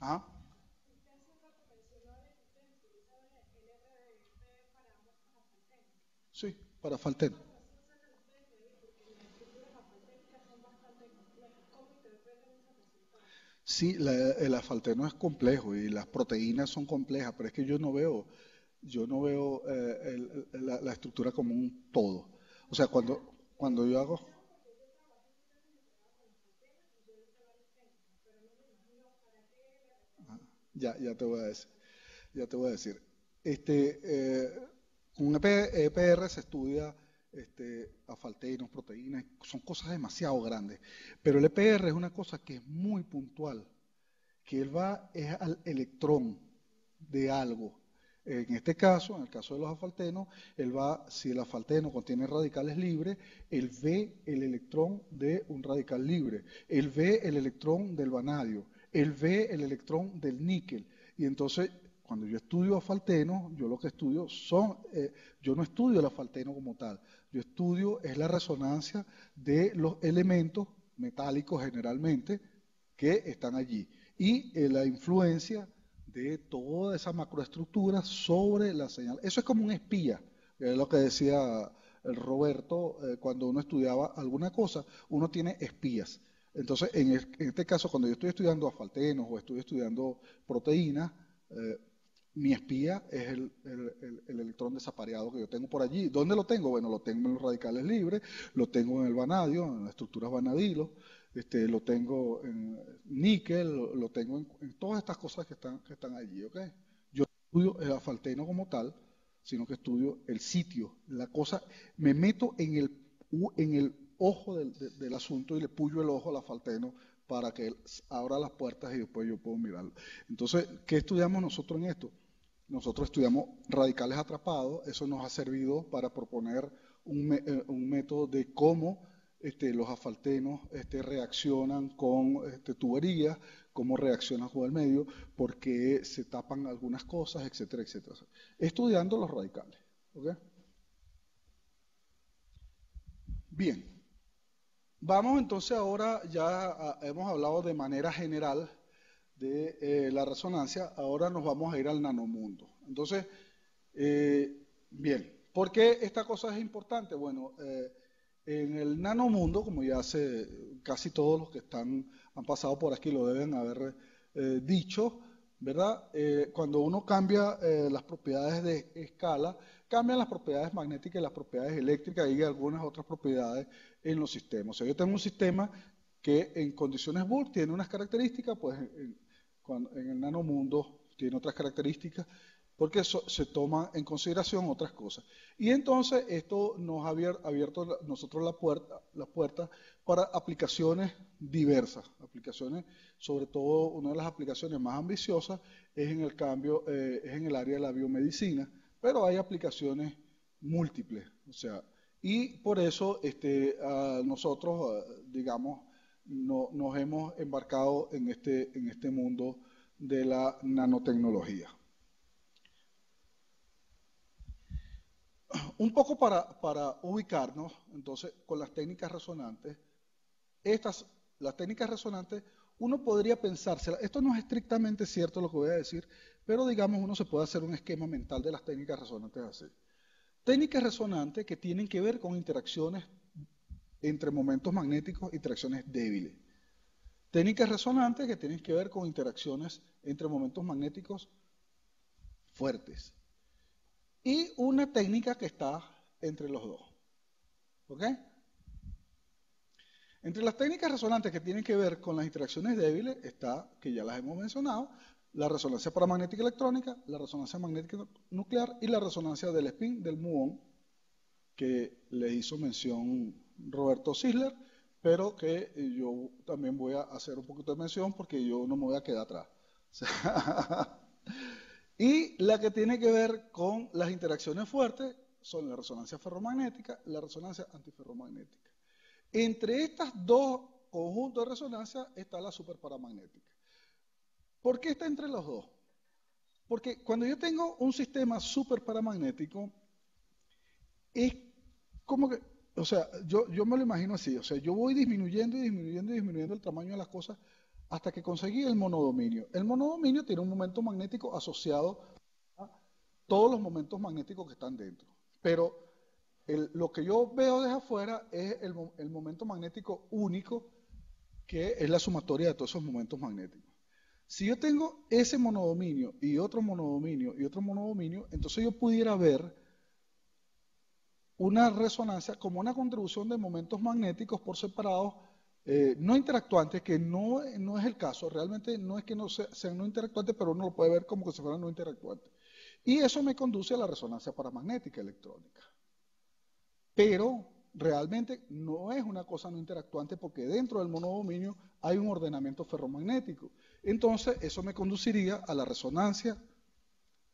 ¿Ah? Sí, para Falten. Sí, el asfalteno es complejo y las proteínas son complejas, pero es que yo no veo, yo no veo eh, la, la, estructura como un todo. O sea, cuando, cuando yo hago... Ya, ya te voy a decir. Ya te voy a decir. Este, eh, con EPR se estudia este, proteínas, son cosas demasiado grandes. Pero el EPR es una cosa que es muy puntual, que él va es al electrón de algo. En este caso, en el caso de los afaltenos, él va, si el afalteno contiene radicales libres, él ve el electrón de un radical libre, él ve el electrón del vanadio, él ve el electrón del níquel. Y entonces, cuando yo estudio afalteno, yo lo que estudio son, eh, yo no estudio el afalteno como tal, yo estudio es la resonancia de los elementos metálicos generalmente que están allí y eh, la influencia de toda esa macroestructura sobre la señal. Eso es como un espía, es lo que decía el Roberto, eh, cuando uno estudiaba alguna cosa, uno tiene espías. Entonces, en, este caso, cuando yo estoy estudiando asfaltenos o estoy estudiando proteínas, mi espía es el, electrón desapareado que yo tengo por allí. ¿Dónde lo tengo? Bueno, lo tengo en los radicales libres, lo tengo en el vanadio, en las estructuras vanadilo, este, lo tengo en níquel, lo, tengo en, todas estas cosas que están, que están allí. ¿okay? Yo estudio el asfalteno como tal, sino que estudio el sitio, la cosa, me meto en el, en el ojo del, asunto y le puyo el ojo al asfalteno para que él abra las puertas y después yo puedo mirarlo. Entonces, ¿qué estudiamos nosotros en esto? Nosotros estudiamos radicales atrapados, eso nos ha servido para proponer un, eh, método de cómo este, los asfaltenos este, reaccionan con este, tuberías, cómo reaccionan con el medio, porque se tapan algunas cosas, etcétera, etcétera. Estudiando los radicales. Bien, Vamos entonces ahora, ya hemos hablado de manera general de eh, la resonancia, ahora nos vamos a ir al nanomundo. Entonces, eh, bien, ¿por qué esta cosa es importante? Bueno, eh, en el nanomundo, como ya hace casi todos los que están, han pasado por aquí lo deben haber dicho, ¿verdad? cuando uno cambia las propiedades de escala, cambian las propiedades magnéticas y las propiedades eléctricas y algunas otras propiedades en los sistemas. O sea, yo tengo un sistema que en condiciones Boole tiene unas características, pues en, en el nanomundo tiene otras características, porque se toman en consideración otras cosas. Y entonces esto nos ha abierto nosotros la puerta, la puerta para aplicaciones diversas, aplicaciones, sobre todo una de las aplicaciones más ambiciosas es en el cambio, eh, es en el área de la biomedicina, pero hay aplicaciones múltiples. O sea, y por eso este, nosotros, digamos, no, nos hemos embarcado en este, en este mundo de la nanotecnología. Un poco para, para ubicarnos, entonces, con las técnicas resonantes, estas, las técnicas resonantes, uno podría pensársela, esto no es estrictamente cierto lo que voy a decir, pero digamos uno se puede hacer un esquema mental de las técnicas resonantes así. Técnicas resonantes que tienen que ver con interacciones entre momentos magnéticos, interacciones débiles. Técnicas resonantes que tienen que ver con interacciones entre momentos magnéticos fuertes. Y una técnica que está entre los dos. ¿Ok? Entre las técnicas resonantes que tienen que ver con las interacciones débiles está, que ya las hemos mencionado, la resonancia paramagnética electrónica, la resonancia magnética nuclear y la resonancia del spin del muón, que le hizo mención Roberto Sisler, pero que yo también voy a hacer un poquito de mención porque yo no me voy a quedar atrás. y la que tiene que ver con las interacciones fuertes son la resonancia ferromagnética y la resonancia antiferromagnética. Entre estas dos conjuntos de resonancia está la superparamagnética. ¿Por qué está entre los dos? Porque cuando yo tengo un sistema superparamagnético, es como que, o sea, yo, me lo imagino así, o sea, yo voy disminuyendo y disminuyendo y disminuyendo el tamaño de las cosas hasta que conseguí el monodominio. El monodominio tiene un momento magnético asociado a todos los momentos magnéticos que están dentro. Pero lo que yo veo desde afuera es el, momento magnético único, que es la sumatoria de todos esos momentos magnéticos. Si yo tengo ese monodominio y otro monodominio y otro monodominio, entonces yo pudiera ver una resonancia como una contribución de momentos magnéticos por separados eh, no interactuantes, que no, no, es el caso, realmente no es que no sean no interactuantes, pero uno lo puede ver como que si fueran no interactuantes. Y eso me conduce a la resonancia paramagnética electrónica. Pero realmente no es una cosa no interactuante porque dentro del monodominio hay un ordenamiento ferromagnético. Entonces, eso me conduciría a la resonancia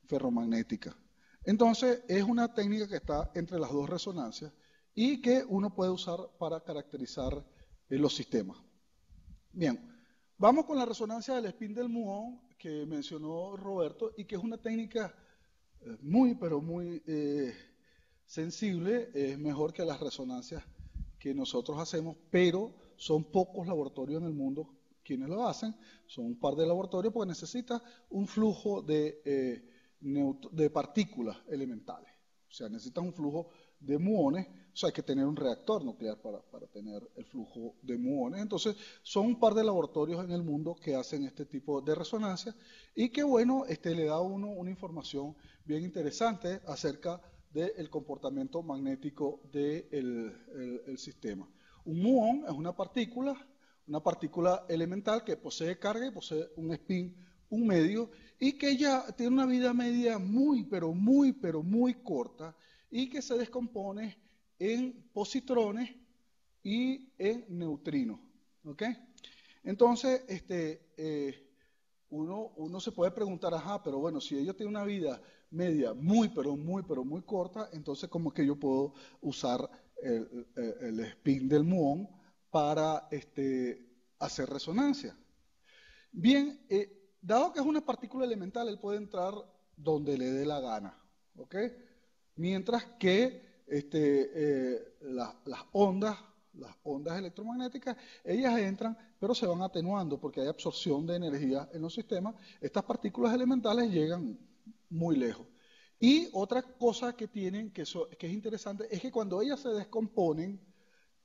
ferromagnética. Entonces, es una técnica que está entre las dos resonancias y que uno puede usar para caracterizar eh, los sistemas. Bien, vamos con la resonancia del spin del muón que mencionó Roberto y que es una técnica eh, muy, pero muy... Eh, sensible es mejor que las resonancias que nosotros hacemos, pero son pocos laboratorios en el mundo quienes lo hacen, son un par de laboratorios porque necesita un flujo de, de partículas elementales, o sea, necesita un flujo de muones, o sea, hay que tener un reactor nuclear para, para, tener el flujo de muones. Entonces, son un par de laboratorios en el mundo que hacen este tipo de resonancia y que, bueno, este, le da a uno una información bien interesante acerca del comportamiento magnético del sistema. Un muón es una partícula, una partícula elemental que posee carga y posee un spin, un medio, y que ya tiene una vida media muy, pero muy, pero muy corta, y que se descompone en positrones y en neutrinos. ¿ok? Entonces, este, eh, uno, uno se puede preguntar, ajá, pero bueno, si ellos tienen una vida media muy, pero muy, pero muy corta, entonces como que yo puedo usar el, spin del muón para este, hacer resonancia. Bien, eh, dado que es una partícula elemental, él puede entrar donde le dé la gana, ¿ok? Mientras que este, eh, las ondas, las ondas electromagnéticas, ellas entran, pero se van atenuando porque hay absorción de energía en los sistemas. Estas partículas elementales llegan muy lejos. Y otra cosa que tienen, que, es interesante, es que cuando ellas se descomponen,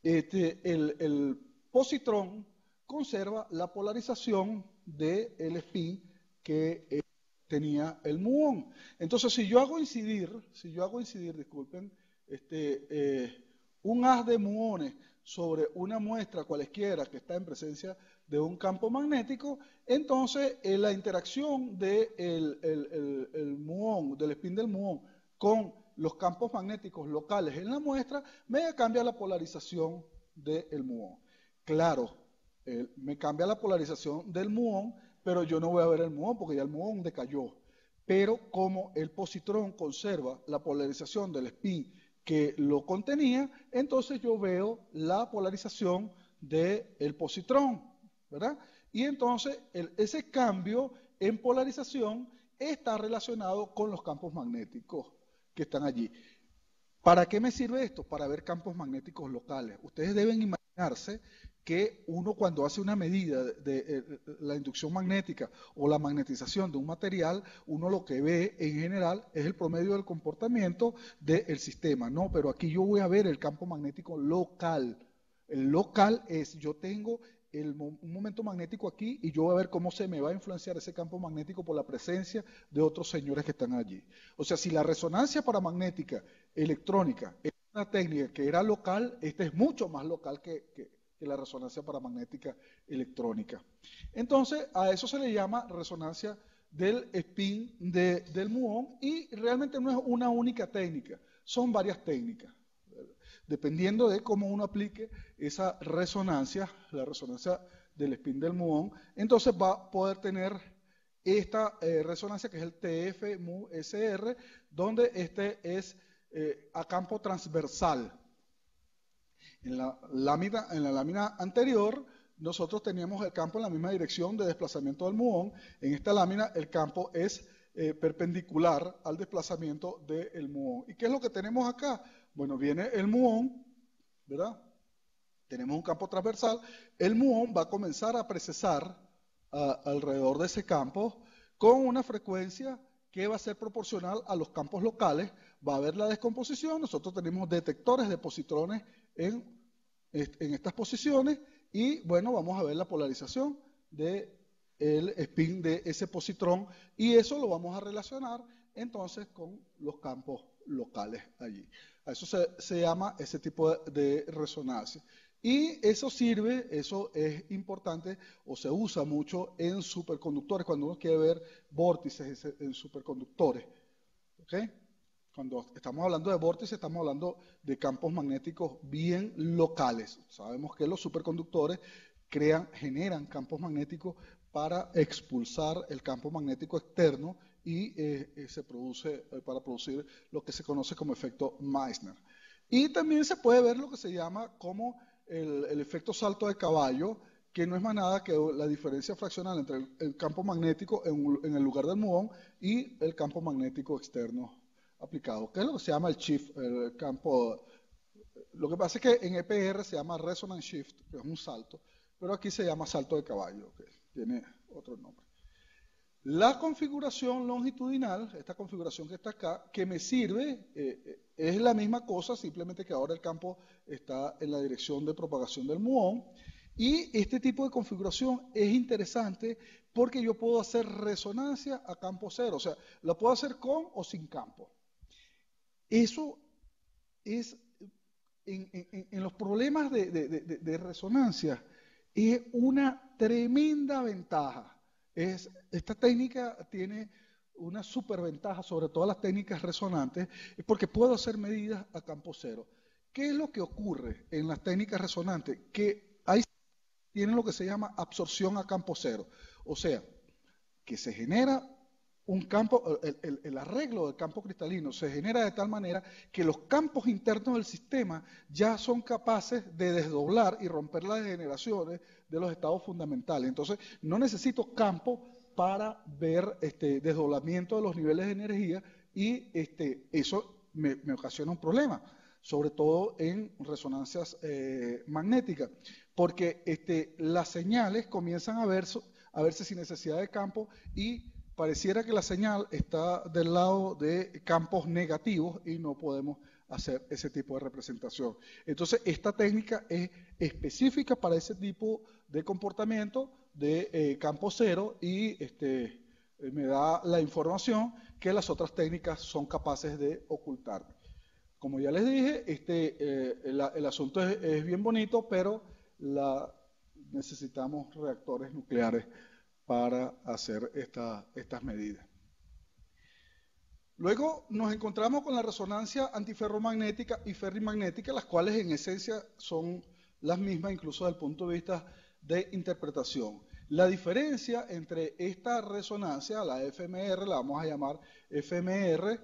este, el, positrón conserva la polarización del spin que eh, tenía el muón. Entonces, si yo hago incidir, si yo hago incidir, disculpen, este, eh, un haz de muones sobre una muestra cualesquiera que está en presencia de un campo magnético, entonces eh, la interacción del el, muón, del spin del muón con los campos magnéticos locales en la muestra, me cambia la polarización del muón. Claro, me cambia la polarización del muón, pero yo no voy a ver el muón porque ya el muón decayó. pero como el positrón conserva la polarización del spin que lo contenía, entonces yo veo la polarización del positrón, ¿verdad? Y entonces ese cambio en polarización está relacionado con los campos magnéticos que están allí. ¿Para qué me sirve esto? Para ver campos magnéticos locales. Ustedes deben imaginarse que uno cuando hace una medida de, eh, la inducción magnética o la magnetización de un material, uno lo que ve en general es el promedio del comportamiento del sistema, ¿no? Pero aquí yo voy a ver el campo magnético local. El local es, yo tengo un momento magnético aquí y yo voy a ver cómo se me va a influenciar ese campo magnético por la presencia de otros señores que están allí. O sea, si la resonancia paramagnética electrónica es una técnica que era local, esta es mucho más local que, la resonancia paramagnética electrónica. Entonces, a eso se le llama resonancia del spin del muón y realmente no es una única técnica, son varias técnicas dependiendo de cómo uno aplique esa resonancia, la resonancia del spin del muón, entonces va a poder tener esta eh, resonancia que es el TF mu SR, donde este es eh, a campo transversal. En la, lámina, anterior nosotros teníamos el campo en la misma dirección de desplazamiento del muón. En esta lámina el campo es eh, perpendicular al desplazamiento del muón. ¿Y qué es lo que tenemos acá? Bueno, viene el muón, ¿verdad? Tenemos un campo transversal. El muón va a comenzar a precesar alrededor de ese campo con una frecuencia que va a ser proporcional a los campos locales. Va a haber la descomposición. Nosotros tenemos detectores de positrones en, estas posiciones y bueno, vamos a ver la polarización del el spin de ese positrón y eso lo vamos a relacionar entonces con los campos locales allí. A eso se, llama ese tipo de, resonancia. Y eso sirve, eso es importante o se usa mucho en superconductores, cuando uno quiere ver vórtices en superconductores. Cuando estamos hablando de vórtices, estamos hablando de campos magnéticos bien locales. Sabemos que los superconductores crean, generan campos magnéticos para expulsar el campo magnético externo y eh, eh, se produce eh, para producir lo que se conoce como efecto Meissner. Y también se puede ver lo que se llama como el, efecto salto de caballo, que no es más nada que la diferencia fraccional entre el, campo magnético en, el lugar del muón y el campo magnético externo aplicado, que es lo que se llama el shift, el campo. Lo que pasa es que en EPR se llama resonance shift, que es un salto, pero aquí se llama salto de caballo, que tiene otro nombre. La configuración longitudinal, esta configuración que está acá, que me sirve, eh, es la misma cosa, simplemente que ahora el campo está en la dirección de propagación del muón. Y este tipo de configuración es interesante porque yo puedo hacer resonancia a campo cero, o sea, la puedo hacer con o sin campo. Eso es, en, los problemas de resonancia, es una tremenda ventaja esta técnica tiene una superventaja sobre todas las técnicas resonantes, es porque puedo hacer medidas a campo cero. ¿Qué es lo que ocurre en las técnicas resonantes? Que ahí tienen lo que se llama absorción a campo cero. O sea, que se genera un campo, el, arreglo del campo cristalino se genera de tal manera que los campos internos del sistema ya son capaces de desdoblar y romper las degeneraciones de los estados fundamentales. Entonces, no necesito campo para ver este desdoblamiento de los niveles de energía y este, eso me, ocasiona un problema, sobre todo en resonancias eh, magnéticas, porque este, las señales comienzan a, a verse sin necesidad de campo y pareciera que la señal está del lado de campos negativos y no podemos hacer ese tipo de representación. Entonces, esta técnica es específica para ese tipo de comportamiento de eh, campo cero y este, eh, me da la información que las otras técnicas son capaces de ocultar. Como ya les dije, este, eh, el, asunto es, bien bonito, pero necesitamos reactores nucleares para hacer estas medidas. Luego nos encontramos con la resonancia antiferromagnética y ferrimagnética, las cuales en esencia son las mismas, incluso desde el punto de vista de interpretación. La diferencia entre esta resonancia, la FMR, la vamos a llamar FMR,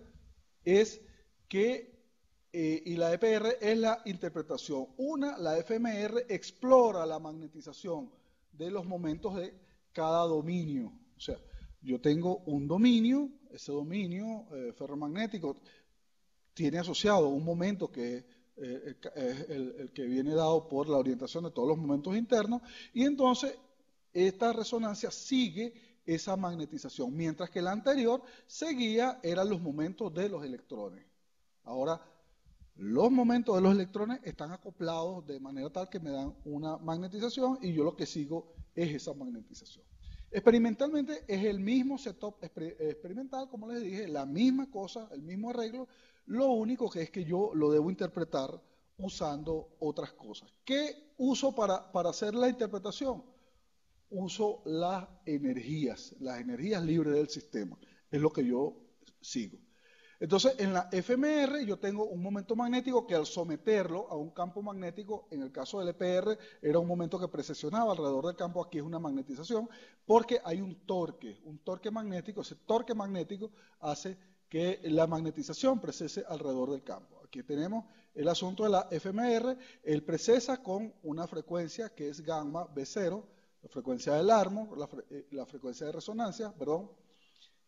es que, eh, y la EPR es la interpretación. Una, la FMR explora la magnetización de los momentos de cada dominio. O sea, yo tengo un dominio, ese dominio eh, ferromagnético tiene asociado un momento que eh, es el, que viene dado por la orientación de todos los momentos internos, y entonces esta resonancia sigue esa magnetización, mientras que la anterior seguía, eran los momentos de los electrones. Ahora, los momentos de los electrones están acoplados de manera tal que me dan una magnetización y yo lo que sigo es esa magnetización. Experimentalmente es el mismo setup experimental, como les dije, la misma cosa, el mismo arreglo, lo único que es que yo lo debo interpretar usando otras cosas. ¿Qué uso para, para hacer la interpretación? Uso las energías, las energías libres del sistema. Es lo que yo sigo. Entonces, en la FMR yo tengo un momento magnético que al someterlo a un campo magnético, en el caso del EPR era un momento que precesionaba alrededor del campo, aquí es una magnetización, porque hay un torque, un torque magnético, ese torque magnético hace que la magnetización precese alrededor del campo. Aquí tenemos el asunto de la FMR, él precesa con una frecuencia que es gamma B0, la frecuencia del armo, la, eh, la frecuencia de resonancia, perdón,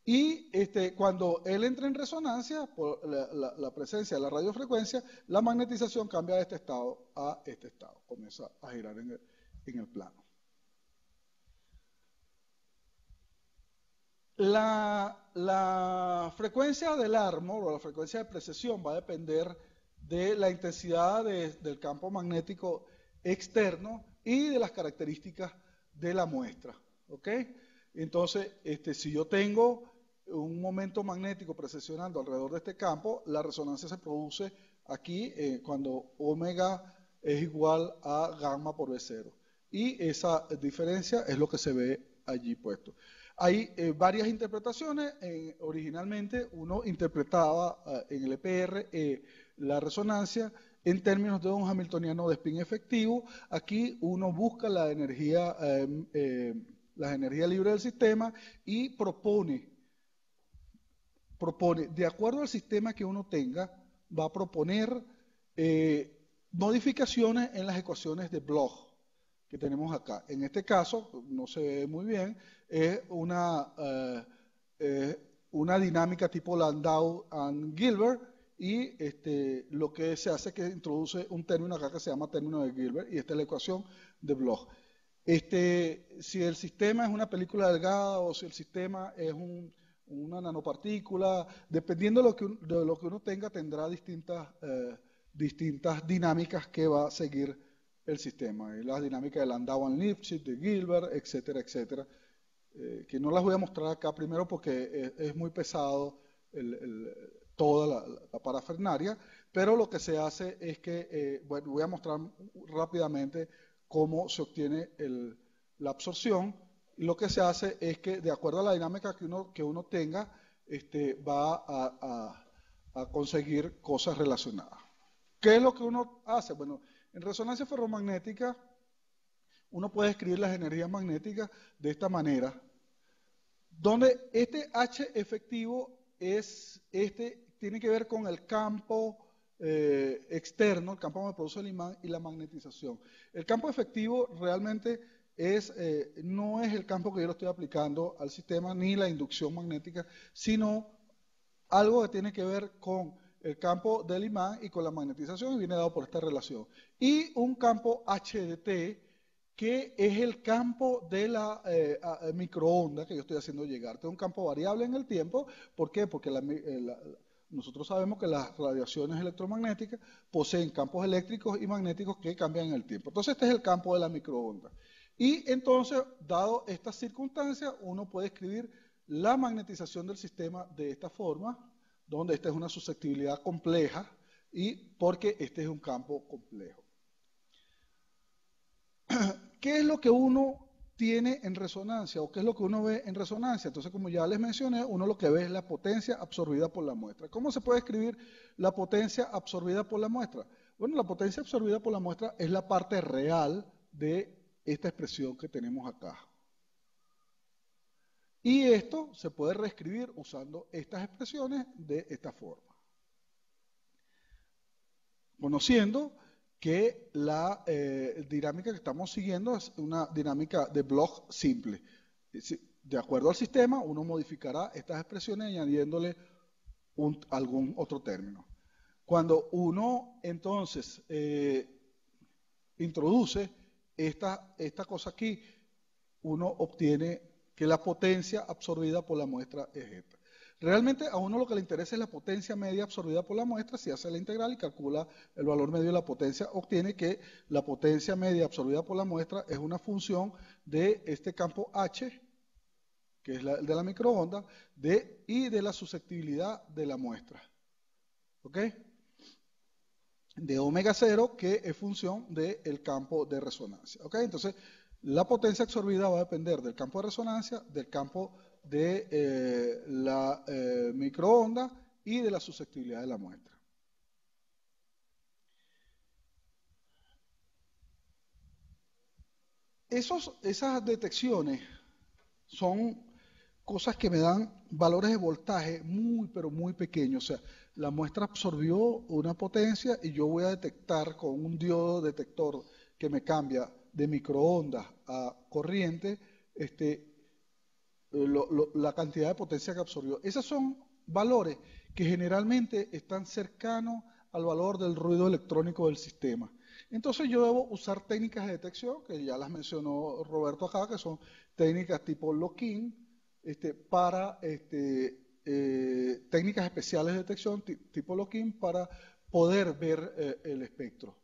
y este, cuando él entra en resonancia, por la, presencia de la radiofrecuencia, la magnetización cambia de este estado a este estado, comienza a girar en el, plano. La, frecuencia del armo o la frecuencia de precesión va a depender de la intensidad del campo magnético externo y de las características de la muestra. ¿ok? Entonces, este, si yo tengo un momento magnético precesionando alrededor de este campo, la resonancia se produce aquí eh, cuando omega es igual a gamma por B0. Y esa diferencia es lo que se ve allí puesto. Hay eh, varias interpretaciones. originalmente uno interpretaba eh, en el EPR la resonancia en términos de un hamiltoniano de spin efectivo. Aquí uno busca la energía, la energía libre del sistema y propone propone, de acuerdo al sistema que uno tenga, va a proponer eh, modificaciones en las ecuaciones de Bloch que tenemos acá. En este caso, no se ve muy bien, es una, eh, una dinámica tipo Landau and Gilbert, y este, lo que se hace es que introduce un término acá que se llama término de Gilbert, y esta es la ecuación de Bloch. Este, si el sistema es una película delgada o si el sistema es un, una nanopartícula, dependiendo de lo que, de lo que uno tenga, tendrá distintas, eh, distintas dinámicas que va a seguir el sistema. La dinámica de Landau and Lipschitz, de Gilbert, etcétera, etcétera. Eh, que no las voy a mostrar acá primero porque es, muy pesado toda la, parafernaria, pero lo que se hace es que, eh, bueno, voy a mostrar rápidamente cómo se obtiene la absorción lo que se hace es que, de acuerdo a la dinámica que uno, que uno tenga, este, va a, conseguir cosas relacionadas. ¿Qué es lo que uno hace? Bueno, en resonancia ferromagnética, uno puede escribir las energías magnéticas de esta manera, donde este H efectivo es, este, tiene que ver con el campo eh, externo, el campo que produce el imán y la magnetización. El campo efectivo realmente eh, no es el campo que yo lo estoy aplicando al sistema ni la inducción magnética, sino algo que tiene que ver con el campo del imán y con la magnetización y viene dado por esta relación. Y un campo HDT que es el campo de la eh, microonda que yo estoy haciendo llegar. Este es un campo variable en el tiempo. ¿Por qué? Porque eh, nosotros sabemos que las radiaciones electromagnéticas poseen campos eléctricos y magnéticos que cambian en el tiempo. Entonces este es el campo de la microonda. Y entonces, dado estas circunstancias, uno puede escribir la magnetización del sistema de esta forma, donde esta es una susceptibilidad compleja y porque este es un campo complejo. ¿Qué es lo que uno tiene en resonancia o qué es lo que uno ve en resonancia? Entonces, como ya les mencioné, uno lo que ve es la potencia absorbida por la muestra. ¿Cómo se puede escribir la potencia absorbida por la muestra? Bueno, la potencia absorbida por la muestra es la parte real de esta expresión que tenemos acá. Y esto se puede reescribir usando estas expresiones de esta forma. Conociendo que la eh, dinámica que estamos siguiendo es una dinámica de blog simple. De acuerdo al sistema, uno modificará estas expresiones añadiéndole algún otro término. Cuando uno entonces eh, introduce esta, esta cosa aquí, uno obtiene que la potencia absorbida por la muestra es esta. Realmente a uno lo que le interesa es la potencia media absorbida por la muestra, si hace la integral y calcula el valor medio de la potencia, obtiene que la potencia media absorbida por la muestra es una función de este campo H, que es el de la microonda, de, y de la susceptibilidad de la muestra. ¿Ok? De omega cero, que es función del campo de resonancia. ¿Ok? Entonces, la potencia absorbida va a depender del campo de resonancia, del campo de eh, la eh, microonda y de la susceptibilidad de la muestra. Esos, esas detecciones son cosas que me dan valores de voltaje muy, pero muy pequeños. O sea, la muestra absorbió una potencia y yo voy a detectar con un diodo detector que me cambia de microondas a corriente, este, la cantidad de potencia que absorbió. Esos son valores que generalmente están cercanos al valor del ruido electrónico del sistema. Entonces yo debo usar técnicas de detección, que ya las mencionó Roberto acá, que son técnicas tipo lock-in, este, para este, eh, técnicas especiales de detección tipo lock-in para poder ver eh, el espectro.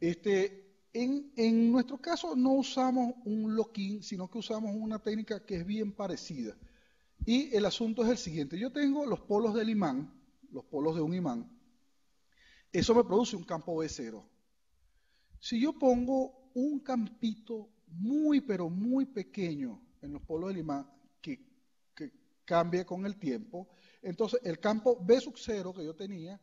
Este, en, nuestro caso no usamos un lock-in, sino que usamos una técnica que es bien parecida. Y el asunto es el siguiente. Yo tengo los polos del imán, los polos de un imán. Eso me produce un campo B0. Si yo pongo un campito muy, pero muy pequeño en los polos del imán cambie con el tiempo, entonces el campo B sub 0 que yo tenía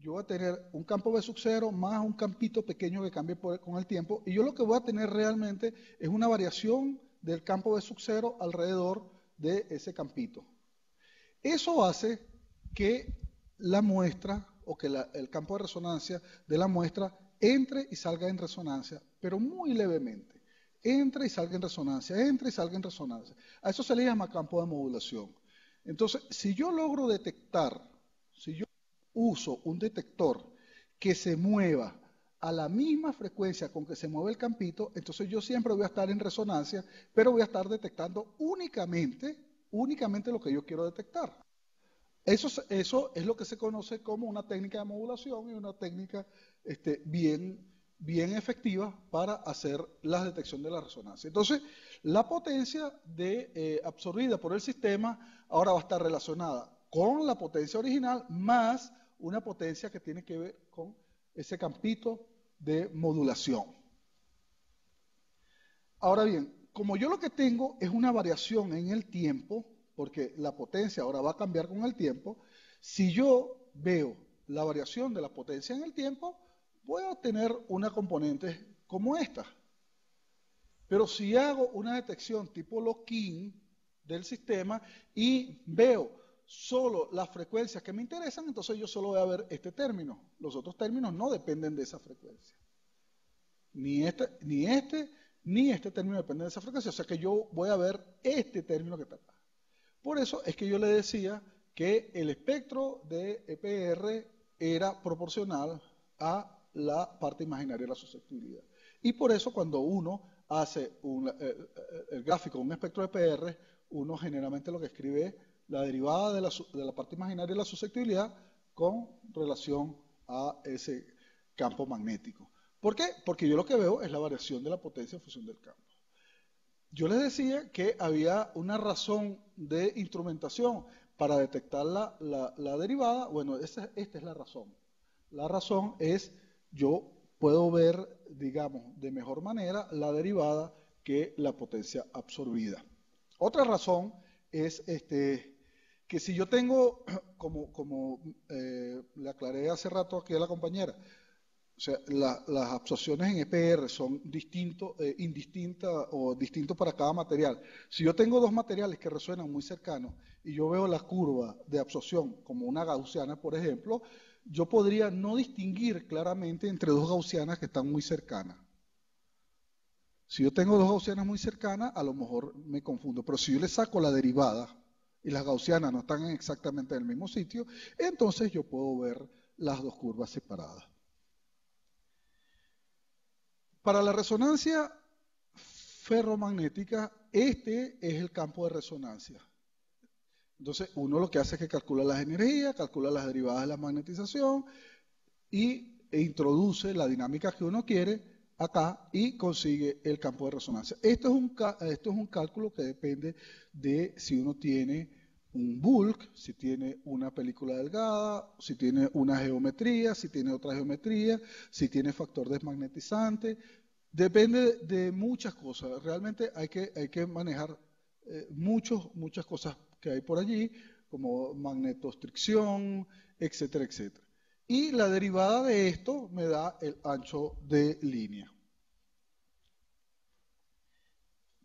yo voy a tener un campo B sub 0 más un campito pequeño que cambie con el tiempo, y yo lo que voy a tener realmente es una variación del campo B sub 0 alrededor de ese campito. Eso hace que la muestra o que el campo de resonancia de la muestra entre y salga en resonancia, pero muy levemente. Entre y salga en resonancia, entre y salga en resonancia. A eso se le llama campo de modulación. Entonces, si yo logro detectar, si yo uso un detector que se mueva a la misma frecuencia con que se mueve el campito, entonces yo siempre voy a estar en resonancia, pero voy a estar detectando únicamente, únicamente lo que yo quiero detectar. Eso, es lo que se conoce como una técnica de modulación y una técnica este, bien, bien efectiva para hacer la detección de la resonancia. Entonces, la potencia eh, absorbida por el sistema ahora va a estar relacionada con la potencia original más una potencia que tiene que ver con ese campito de modulación. Ahora bien, como yo lo que tengo es una variación en el tiempo, porque la potencia ahora va a cambiar con el tiempo, si yo veo la variación de la potencia en el tiempo, voy a obtener una componente como esta. Pero si hago una detección tipo lock-in del sistema y veo solo las frecuencias que me interesan, entonces yo solo voy a ver este término. Los otros términos no dependen de esa frecuencia. Ni este, ni este, este término depende de esa frecuencia. O sea que yo voy a ver este término que está acá. Por eso es que yo le decía que el espectro de EPR era proporcional a la parte imaginaria de la susceptibilidad. Y por eso cuando uno hace un, eh, eh, el gráfico de un espectro de EPR, uno generalmente lo que escribe es la derivada de la, parte imaginaria de la susceptibilidad con relación a ese campo magnético. ¿Por qué? Porque yo lo que veo es la variación de la potencia en función del campo. Yo les decía que había una razón de instrumentación para detectar la, derivada. Bueno, esta, esta es la razón. La razón es yo puedo ver, digamos, de mejor manera la derivada que la potencia absorbida. Otra razón es este, que si yo tengo, como, eh, le aclaré hace rato aquí a la compañera, O sea, la- las absorciones en EPR son distintos, eh, indistintas o distintos para cada material. Si yo tengo dos materiales que resuenan muy cercanos y yo veo la curva de absorción como una gaussiana, por ejemplo, yo podría no distinguir claramente entre dos gaussianas que están muy cercanas. Si yo tengo dos gaussianas muy cercanas, a lo mejor me confundo. Pero si yo le saco la derivada y las gaussianas no están exactamente en el mismo sitio, entonces yo puedo ver las dos curvas separadas. Para la resonancia ferromagnética, este es el campo de resonancia. Entonces, uno lo que hace es que calcula las energías, calcula las derivadas de la magnetización y e introduce la dinámica que uno quiere acá y consigue el campo de resonancia. Esto es un, cálculo que depende de si uno tiene un bulk, si tiene una película delgada, si tiene una geometría, si tiene otra geometría, si tiene factor desmagnetizante. Depende de muchas cosas. Realmente hay que, hay que manejar eh, muchos, muchas cosas que hay por allí, como magnetostricción, etcétera, etcétera. Y la derivada de esto me da el ancho de línea.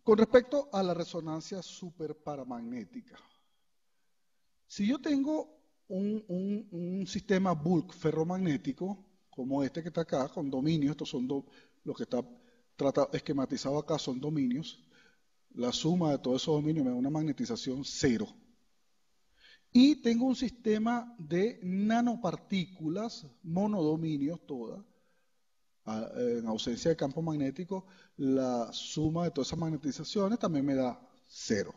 Con respecto a la resonancia superparamagnética, si yo tengo un, un- sistema bulk ferromagnético, como este que está acá, con dominios, estos son do- lo que está trata- esquematizado acá, son dominios, la suma de todos esos dominios me da una magnetización cero. Y tengo un sistema de nanopartículas, monodominios todas, en ausencia de campo magnético, la suma de todas esas magnetizaciones también me da cero.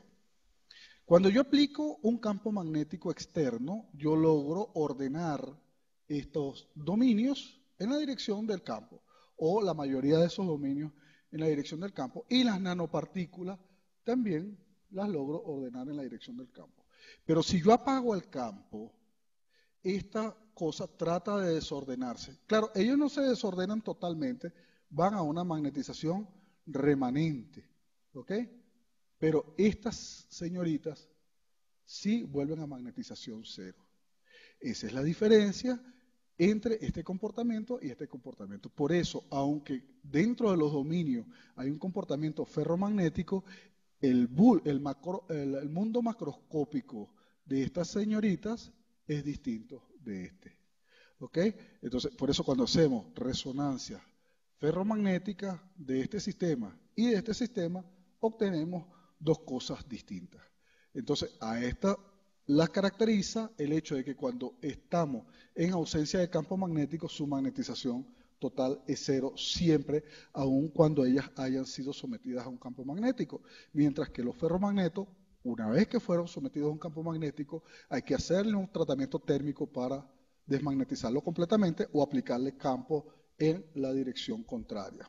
Cuando yo aplico un campo magnético externo, yo logro ordenar estos dominios en la dirección del campo, o la mayoría de esos dominios en la dirección del campo, y las nanopartículas también las logro ordenar en la dirección del campo. Pero si yo apago el campo, esta cosa trata de desordenarse. Claro, ellos no se desordenan totalmente, van a una magnetización remanente, ¿ok? Pero estas señoritas sí vuelven a magnetización cero. Esa es la diferencia entre este comportamiento y este comportamiento. Por eso, aunque dentro de los dominios hay un comportamiento ferromagnético, el, mundo macroscópico de estas señoritas es distinto de este. ¿Ok? Entonces, por eso cuando hacemos resonancia ferromagnética de este sistema y de este sistema, obtenemos dos cosas distintas. Entonces, a esta las caracteriza el hecho de que cuando estamos en ausencia de campo magnético, su magnetización total es cero siempre, aun cuando ellas hayan sido sometidas a un campo magnético. Mientras que los ferromagnetos, una vez que fueron sometidos a un campo magnético, hay que hacerle un tratamiento térmico para desmagnetizarlo completamente o aplicarle campo en la dirección contraria.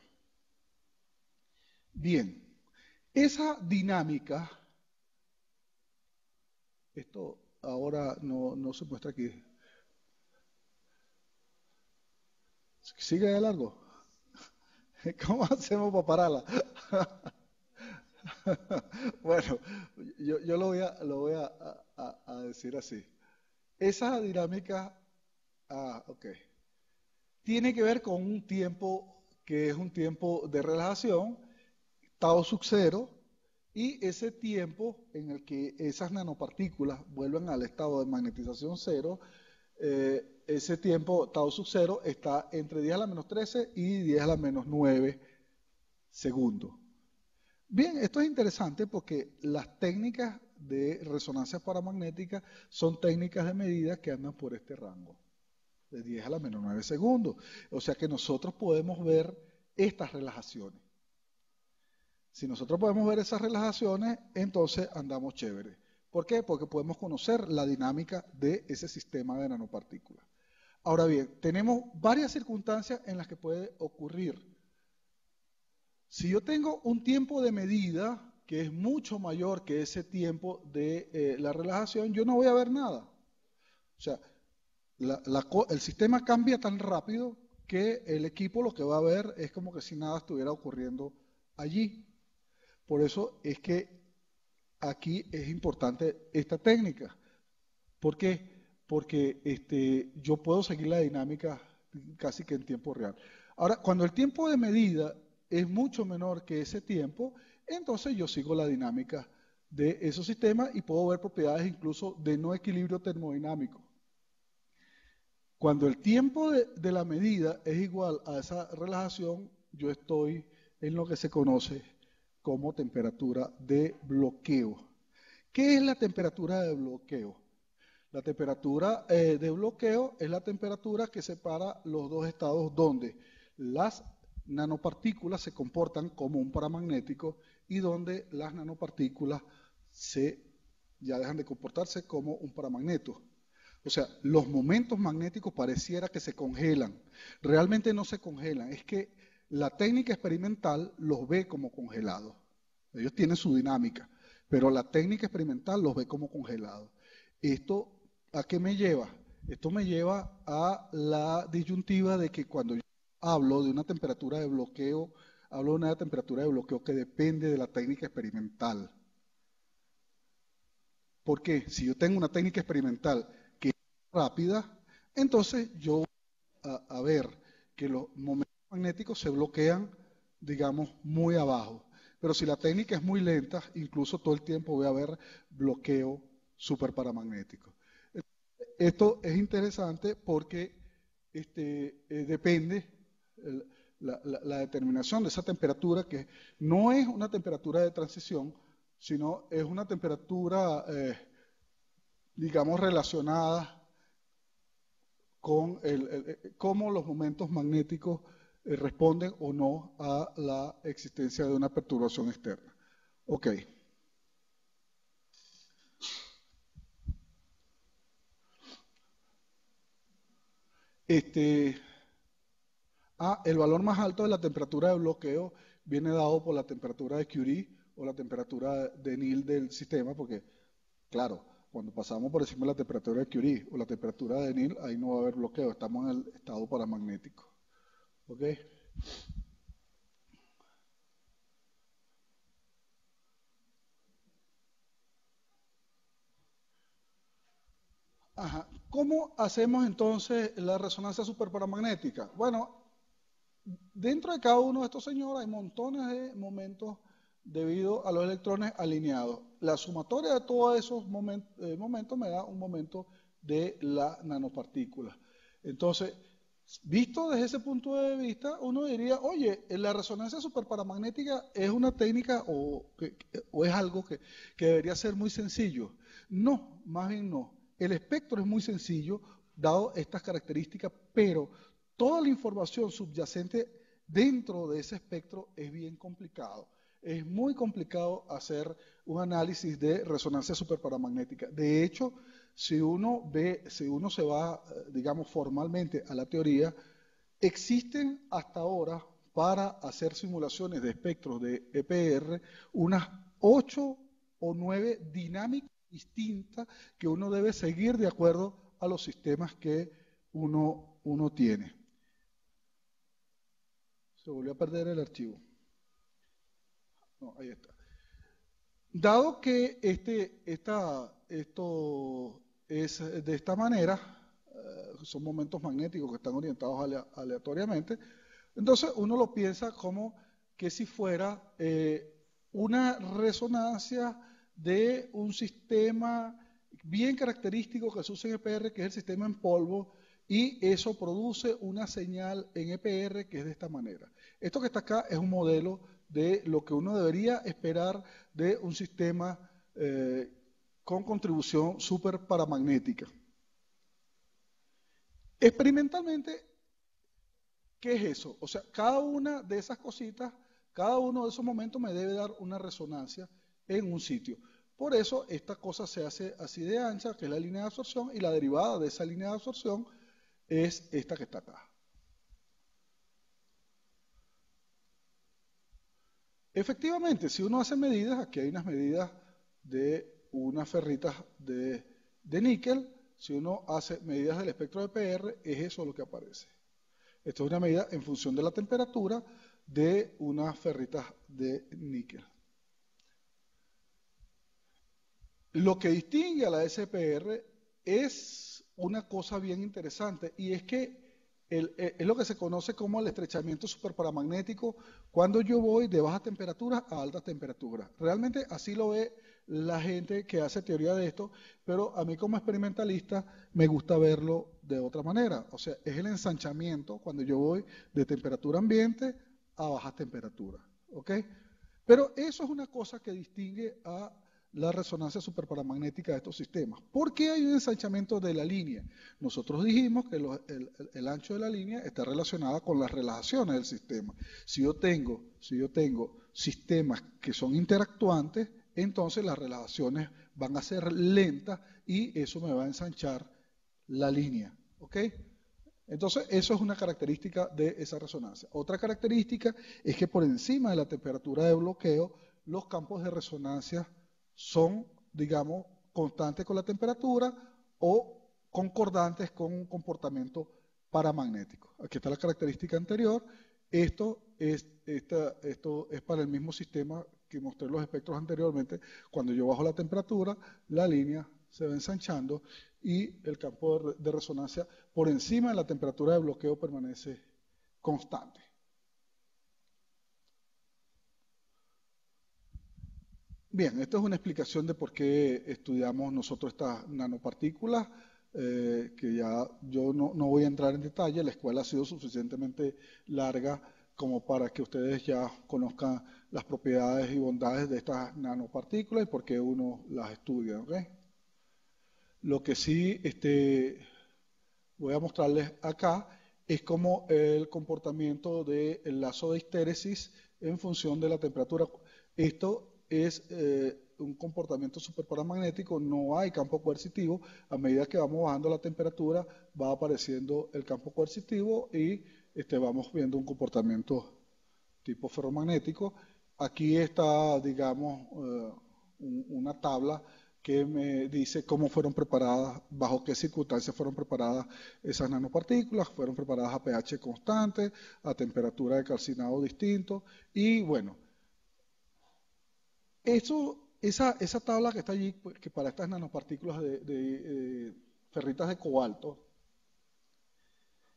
Bien, esa dinámica, esto ahora no, no se muestra aquí. ¿Sigue de largo? ¿Cómo hacemos para pararla? bueno, yo, lo voy, a, lo voy a, decir así. Esa dinámica, ah, ok, tiene que ver con un tiempo que es un tiempo de relajación, tau sub cero, y ese tiempo en el que esas nanopartículas vuelven al estado de magnetización cero, eh, ese tiempo tau sub cero está entre 10 a la menos 13 y 10 a la menos 9 segundos. Bien, esto es interesante porque las técnicas de resonancia paramagnética son técnicas de medida que andan por este rango, de 10 a la menos 9 segundos. O sea que nosotros podemos ver estas relajaciones. Si nosotros podemos ver esas relajaciones, entonces andamos chévere. ¿Por qué? Porque podemos conocer la dinámica de ese sistema de nanopartículas. Ahora bien, tenemos varias circunstancias en las que puede ocurrir. Si yo tengo un tiempo de medida que es mucho mayor que ese tiempo de eh, la relajación, yo no voy a ver nada. O sea, el sistema cambia tan rápido que el equipo lo que va a ver es como que si nada estuviera ocurriendo allí. Por eso es que aquí es importante esta técnica. ¿Por qué? Porque este, yo puedo seguir la dinámica casi que en tiempo real. Ahora, cuando el tiempo de medida es mucho menor que ese tiempo, entonces yo sigo la dinámica de esos sistemas y puedo ver propiedades incluso de no equilibrio termodinámico. Cuando el tiempo de, de, la medida es igual a esa relajación, yo estoy en lo que se conoce como temperatura de bloqueo. ¿Qué es la temperatura de bloqueo? La temperatura eh, de bloqueo es la temperatura que separa los dos estados donde las nanopartículas se comportan como un paramagnético y donde las nanopartículas se, ya dejan de comportarse como un paramagneto. O sea, los momentos magnéticos pareciera que se congelan. Realmente no se congelan, es que la técnica experimental los ve como congelados. Ellos tienen su dinámica, pero la técnica experimental los ve como congelados. ¿Esto a qué me lleva? Esto me lleva a la disyuntiva de que cuando yo hablo de una temperatura de bloqueo, hablo de una temperatura de bloqueo que depende de la técnica experimental. Porque si yo tengo una técnica experimental que es rápida, entonces yo voy a, ver que los momentos magnéticos se bloquean, digamos, muy abajo. Pero si la técnica es muy lenta, incluso todo el tiempo voy a ver bloqueo superparamagnético. Esto es interesante porque este, eh, depende la, determinación de esa temperatura, que no es una temperatura de transición, sino es una temperatura, eh, digamos, relacionada con el, eh, cómo los momentos magnéticos responden o no a la existencia de una perturbación externa. Ok. Este, ah, el valor más alto de la temperatura de bloqueo viene dado por la temperatura de Curie o la temperatura de Nil del sistema, porque, claro, cuando pasamos por encima de la temperatura de Curie o la temperatura de Nil, ahí no va a haber bloqueo, estamos en el estado paramagnético. ¿Ok? ¿Cómo hacemos entonces la resonancia superparamagnética? Bueno, dentro de cada uno de estos señores hay montones de momentos debido a los electrones alineados. La sumatoria de todos esos eh, momentos me da un momento de la nanopartícula. Entonces, visto desde ese punto de vista, uno diría, oye, la resonancia superparamagnética es una técnica o, es algo que debería ser muy sencillo. No, más bien no. El espectro es muy sencillo, dado estas características, pero toda la información subyacente dentro de ese espectro es bien complicado es muy complicado hacer un análisis de resonancia superparamagnética. De hecho, si uno ve, si uno se va, eh, digamos, formalmente a la teoría, existen hasta ahora para hacer simulaciones de espectros de EPR unas ocho o nueve dinámicas distintas que uno debe seguir de acuerdo a los sistemas que uno, uno tiene. Se volvió a perder el archivo. No, ahí está. Dado que este, esta, esto es de esta manera, eh, son momentos magnéticos que están orientados aleatoriamente, entonces uno lo piensa como que si fuera eh, una resonancia de un sistema bien característico que se usa en EPR, que es el sistema en polvo, y eso produce una señal en EPR que es de esta manera. Esto que está acá es un modelo de lo que uno debería esperar de un sistema eh, con contribución super paramagnética. Experimentalmente, ¿qué es eso? O sea, cada una de esas cositas, cada uno de esos momentos me debe dar una resonancia en un sitio. Por eso esta cosa se hace así de ancha, que es la línea de absorción, y la derivada de esa línea de absorción es esta que está acá. Efectivamente, si uno hace medidas, aquí hay unas medidas de unas ferritas de, níquel, si uno hace medidas del espectro de PR, es eso lo que aparece. Esto es una medida en función de la temperatura de unas ferritas de níquel. Lo que distingue a la SPR es una cosa bien interesante y es que eh, es lo que se conoce como el estrechamiento superparamagnético cuando yo voy de baja temperatura a alta temperatura. Realmente así lo ve la gente que hace teoría de esto, pero a mí como experimentalista me gusta verlo de otra manera. O sea, es el ensanchamiento cuando yo voy de temperatura ambiente a baja temperatura. ¿Ok? Pero eso es una cosa que distingue a la resonancia superparamagnética de estos sistemas. ¿Por qué hay un ensanchamiento de la línea? Nosotros dijimos que el, ancho de la línea está relacionada con las relajaciones del sistema. Si yo tengo, si yo tengo sistemas que son interactuantes, entonces las relajaciones van a ser lentas y eso me va a ensanchar la línea. ¿Ok? Entonces, eso es una característica de esa resonancia. Otra característica es que por encima de la temperatura de bloqueo, los campos de resonancia son, digamos, constantes con la temperatura o concordantes con un comportamiento paramagnético. Aquí está la característica anterior. Esto es, esto es para el mismo sistema que mostré los espectros anteriormente. Cuando yo bajo la temperatura, la línea se va ensanchando y el campo de resonancia por encima de la temperatura de bloqueo permanece constante. Bien, esto es una explicación de por qué estudiamos nosotros estas nanopartículas, eh, que ya yo no, voy a entrar en detalle, la escuela ha sido suficientemente larga como para que ustedes ya conozcan las propiedades y bondades de estas nanopartículas y por qué uno las estudia. ¿ok? Lo que sí este, voy a mostrarles acá es como el comportamiento del lazo de histéresis en función de la temperatura. Esto es eh, un comportamiento superparamagnético, no hay campo coercitivo. A medida que vamos bajando la temperatura, va apareciendo el campo coercitivo y este, vamos viendo un comportamiento tipo ferromagnético. Aquí está, digamos, eh, un- una tabla que me dice cómo fueron preparadas, bajo qué circunstancias fueron preparadas esas nanopartículas, fueron preparadas a pH constante, a temperatura de calcinado distinto, y bueno, eso, esa, esa tabla que está allí, pues, que para estas nanopartículas de, de, eh, ferritas de cobalto,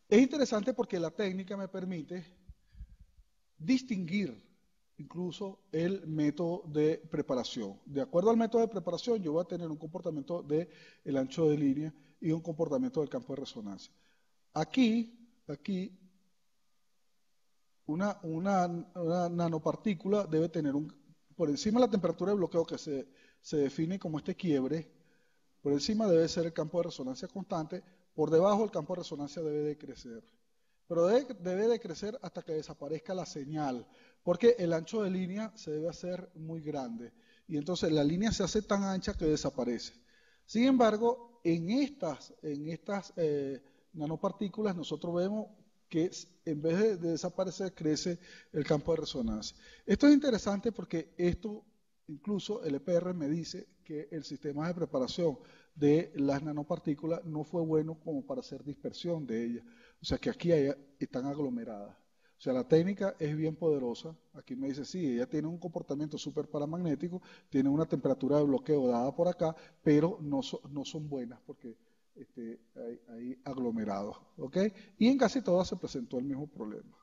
es interesante porque la técnica me permite distinguir incluso el método de preparación. De acuerdo al método de preparación, yo voy a tener un comportamiento del el ancho de línea y un comportamiento del campo de resonancia. Aquí, aquí, una, una nanopartícula debe tener un, por encima de la temperatura de bloqueo que se, se define como este quiebre, por encima debe ser el campo de resonancia constante, por debajo el campo de resonancia debe de crecer. Pero debe, debe de crecer hasta que desaparezca la señal, porque el ancho de línea se debe hacer muy grande. Y entonces la línea se hace tan ancha que desaparece. Sin embargo, en estas, en estas eh, nanopartículas nosotros vemos que en vez de, de desaparecer crece el campo de resonancia. Esto es interesante porque esto, incluso el EPR me dice que el sistema de preparación de las nanopartículas no fue bueno como para hacer dispersión de ellas. O sea que aquí hay, están aglomeradas. O sea, la técnica es bien poderosa. Aquí me dice, sí, ella tiene un comportamiento súper paramagnético, tiene una temperatura de bloqueo dada por acá, pero no son buenas porque este, hay, aglomerados. ¿ok? Y en casi todas se presentó el mismo problema.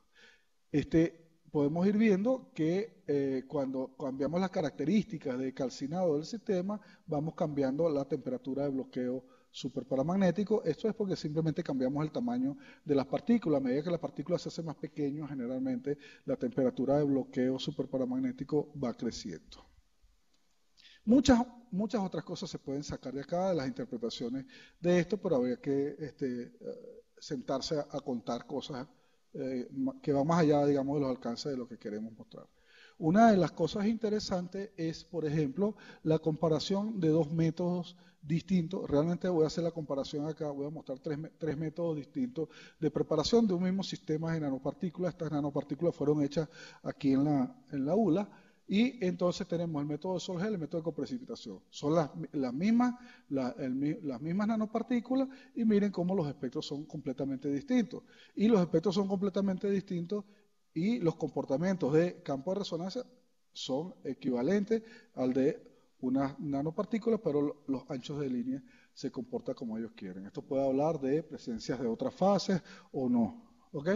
Este, podemos ir viendo que eh, cuando cambiamos las características de calcinado del sistema, vamos cambiando la temperatura de bloqueo superparamagnético. Esto es porque simplemente cambiamos el tamaño de las partículas. A medida que las partículas se hacen más pequeñas, generalmente la temperatura de bloqueo superparamagnético va creciendo. Muchas, muchas otras cosas se pueden sacar de acá, de las interpretaciones de esto, pero habría que este, sentarse a, a contar cosas eh, que van más allá, digamos, de los alcances de lo que queremos mostrar. Una de las cosas interesantes es, por ejemplo, la comparación de dos métodos distintos. Realmente voy a hacer la comparación acá, voy a mostrar tres, tres, métodos distintos de preparación de un mismo sistema de nanopartículas. Estas nanopartículas fueron hechas aquí en la, en la ULA. Y entonces tenemos el método de Sol-Gel y el método de coprecipitación. Son las, las, mismas, las mismas nanopartículas y miren cómo los espectros son completamente distintos. Y los espectros son completamente distintos y los comportamientos de campo de resonancia son equivalentes al de una nanopartícula, pero los anchos de línea se comporta como ellos quieren. Esto puede hablar de presencias de otras fases o no. ¿ok?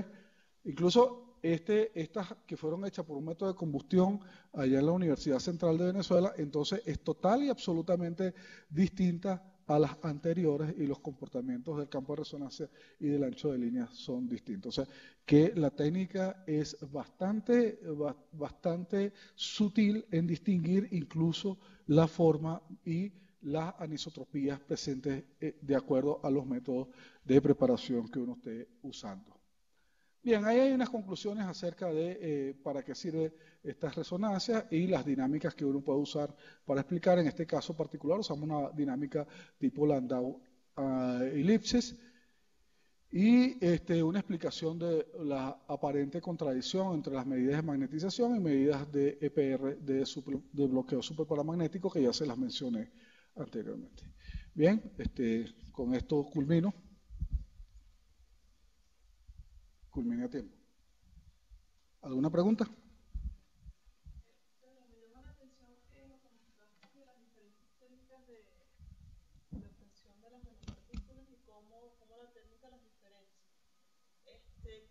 Incluso este, estas que fueron hechas por un método de combustión allá en la Universidad Central de Venezuela, entonces es total y absolutamente distinta a las anteriores y los comportamientos del campo de resonancia y del ancho de línea son distintos. O sea, que la técnica es bastante, bastante sutil en distinguir incluso la forma y las anisotropías presentes eh, de acuerdo a los métodos de preparación que uno esté usando. Bien, ahí hay unas conclusiones acerca de eh, para qué sirve estas resonancias y las dinámicas que uno puede usar para explicar. En este caso particular usamos una dinámica tipo Landau uh, elipsis y este, una explicación de la aparente contradicción entre las medidas de magnetización y medidas de EPR de, bloqueo superparamagnético que ya se las mencioné anteriormente. Bien, este, con esto culmino. Culmine a tiempo. ¿Alguna pregunta?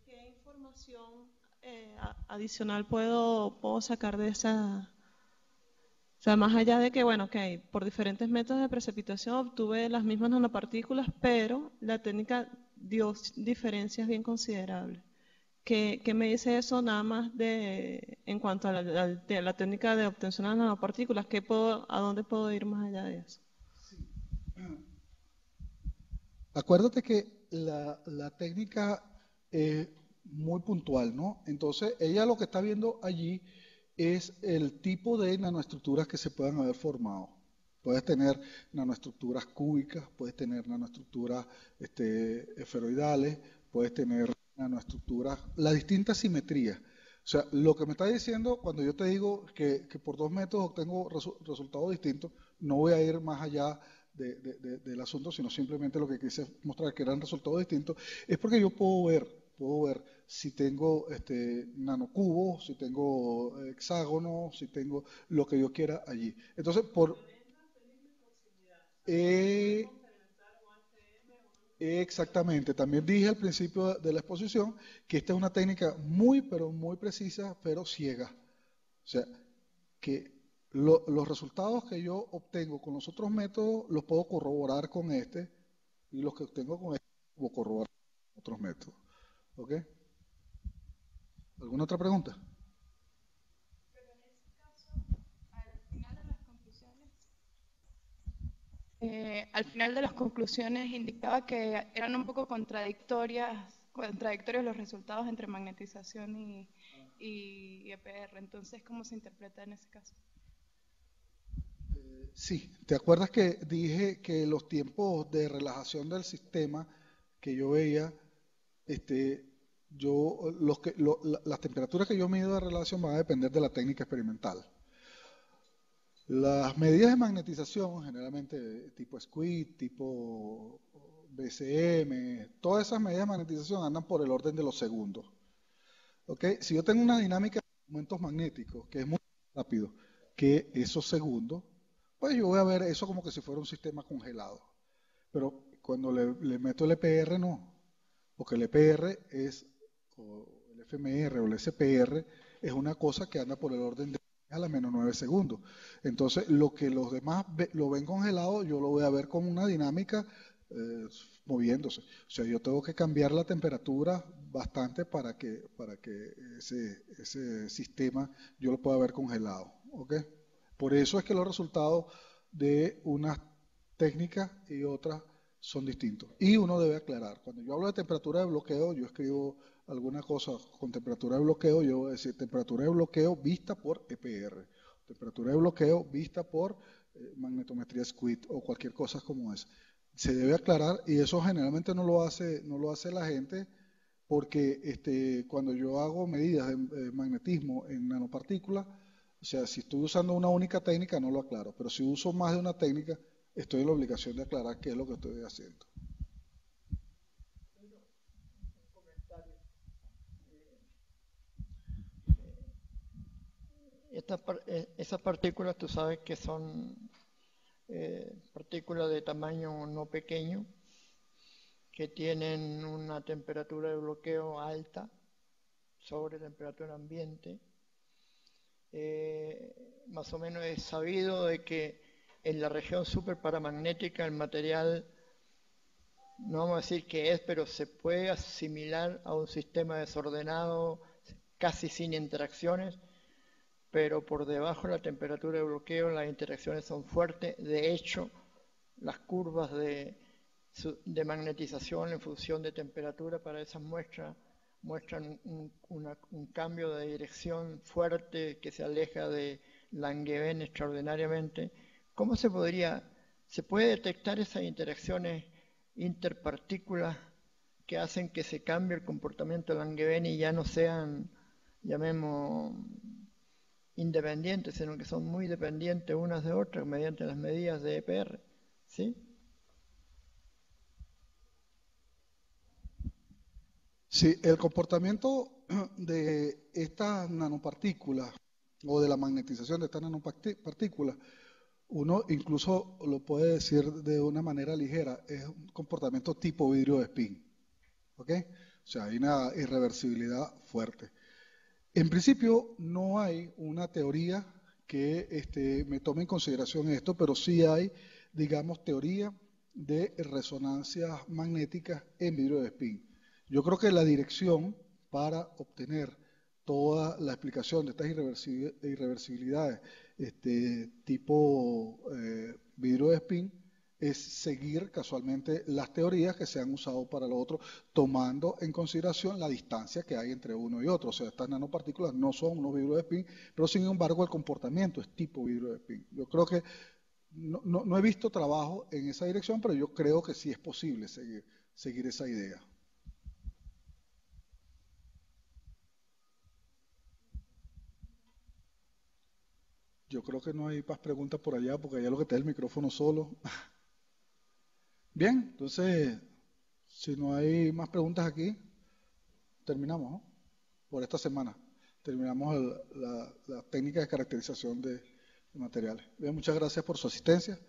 ¿Qué información eh, adicional puedo, puedo sacar de esa? O sea, más allá de que, bueno, que por diferentes métodos de precipitación obtuve las mismas nanopartículas, pero la técnica dio diferencias bien considerables. ¿Qué, me dice eso nada más de en cuanto a la, técnica de obtención de nanopartículas? ¿Qué puedo, ¿A dónde puedo ir más allá de eso? Acuérdate que la, técnica es muy puntual, ¿no? Entonces, ella lo que está viendo allí es el tipo de nanoestructuras que se puedan haber formado. Puedes tener nanoestructuras cúbicas, puedes tener nanoestructuras este, esferoidales, puedes tener nanoestructuras, la distinta simetría. O sea, lo que me está diciendo cuando yo te digo que, por dos métodos obtengo resultados distintos, no voy a ir más allá del asunto, sino simplemente lo que quise mostrar que eran resultados distintos, es porque yo puedo ver, puedo ver si tengo este, nanocubos, si tengo hexágonos, si tengo lo que yo quiera allí. Entonces, por eh, exactamente, también dije al principio de la exposición que esta es una técnica muy, pero muy precisa, pero ciega. O sea, que los resultados que yo obtengo con los otros métodos los puedo corroborar con este y los que obtengo con este puedo corroborar con otros métodos. ¿Ok? ¿Alguna otra pregunta? Eh, al final de las conclusiones indicaba que eran un poco contradictorias, contradictorios los resultados entre magnetización y, EPR. Entonces, ¿cómo se interpreta en ese caso? Eh, sí, ¿te acuerdas que dije que los tiempos de relajación del sistema que yo veía, este, yo, los que, las temperaturas que yo mido de relación van a depender de la técnica experimental. Las medidas de magnetización, generalmente tipo SQUID, tipo BCM, todas esas medidas de magnetización andan por el orden de los segundos. ¿Okay? Si yo tengo una dinámica de momentos magnéticos que es muy rápido que esos segundos, pues yo voy a ver eso como que si fuera un sistema congelado. Pero cuando le, meto el EPR, no. Porque el EPR es, el FMR o el SPR, es una cosa que anda por el orden de a la menos 9 segundos. Entonces, lo que los demás lo ven congelado, yo lo voy a ver con una dinámica eh, moviéndose. O sea, yo tengo que cambiar la temperatura bastante para que, para que ese, ese sistema yo lo pueda ver congelado. ¿okay? Por eso es que los resultados de unas técnicas y otras son distintos. Y uno debe aclarar, cuando yo hablo de temperatura de bloqueo, yo escribo alguna cosa con temperatura de bloqueo, yo voy a decir temperatura de bloqueo vista por EPR, temperatura de bloqueo vista por eh, magnetometría SQUID o cualquier cosa como esa. Se debe aclarar y eso generalmente no lo hace, no lo hace la gente porque este, cuando yo hago medidas de magnetismo en nanopartículas, o sea, si estoy usando una única técnica no lo aclaro, pero si uso más de una técnica, estoy en la obligación de aclarar qué es lo que estoy haciendo. Eh, esas partículas tú sabes que son eh, partículas de tamaño no pequeño que tienen una temperatura de bloqueo alta sobre temperatura ambiente. Eh, más o menos es sabido de que en la región superparamagnética el material, no vamos a decir que es, pero se puede asimilar a un sistema desordenado casi sin interacciones, pero por debajo de la temperatura de bloqueo las interacciones son fuertes. De hecho, las curvas de, de magnetización en función de temperatura para esas muestras muestran un, cambio de dirección fuerte que se aleja de Langevin extraordinariamente. ¿Cómo se podría, se puede detectar esas interacciones interpartículas que hacen que se cambie el comportamiento de Langevin y ya no sean, llamemos, independientes, sino que son muy dependientes unas de otras mediante las medidas de EPR? ¿Sí? Sí, el comportamiento de estas nanopartículas o de la magnetización de estas nanopartículas, uno incluso lo puede decir de una manera ligera, es un comportamiento tipo vidrio de spin. ¿Ok? O sea, hay una irreversibilidad fuerte. En principio, no hay una teoría que este, me tome en consideración esto, pero sí hay, digamos, teoría de resonancias magnéticas en vidrio de spin. Yo creo que la dirección para obtener toda la explicación de estas irreversibilidades este, tipo eh, vidrio de spin es seguir casualmente las teorías que se han usado para lo otro, tomando en consideración la distancia que hay entre uno y otro. O sea, estas nanopartículas no son unos vidrios de spin, pero sin embargo el comportamiento es tipo vidrio de spin. Yo creo que no, no he visto trabajo en esa dirección, pero yo creo que sí es posible seguir, seguir esa idea. Yo creo que no hay más preguntas por allá, porque allá lo que está el micrófono solo. Bien, entonces, si no hay más preguntas aquí, terminamos por esta semana. Terminamos la, técnica de caracterización de, materiales. Bien, muchas gracias por su asistencia.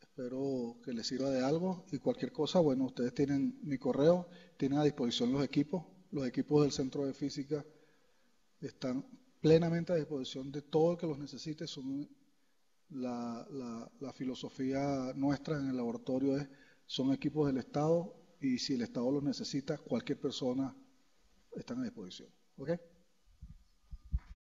Espero que les sirva de algo y cualquier cosa, bueno, ustedes tienen mi correo, tienen a disposición los equipos. Los equipos del Centro de Física están plenamente a disposición de todo el que los necesite. Son la, filosofía nuestra en el laboratorio es, son equipos del Estado y si el Estado los necesita, cualquier persona está a disposición. ¿Ok?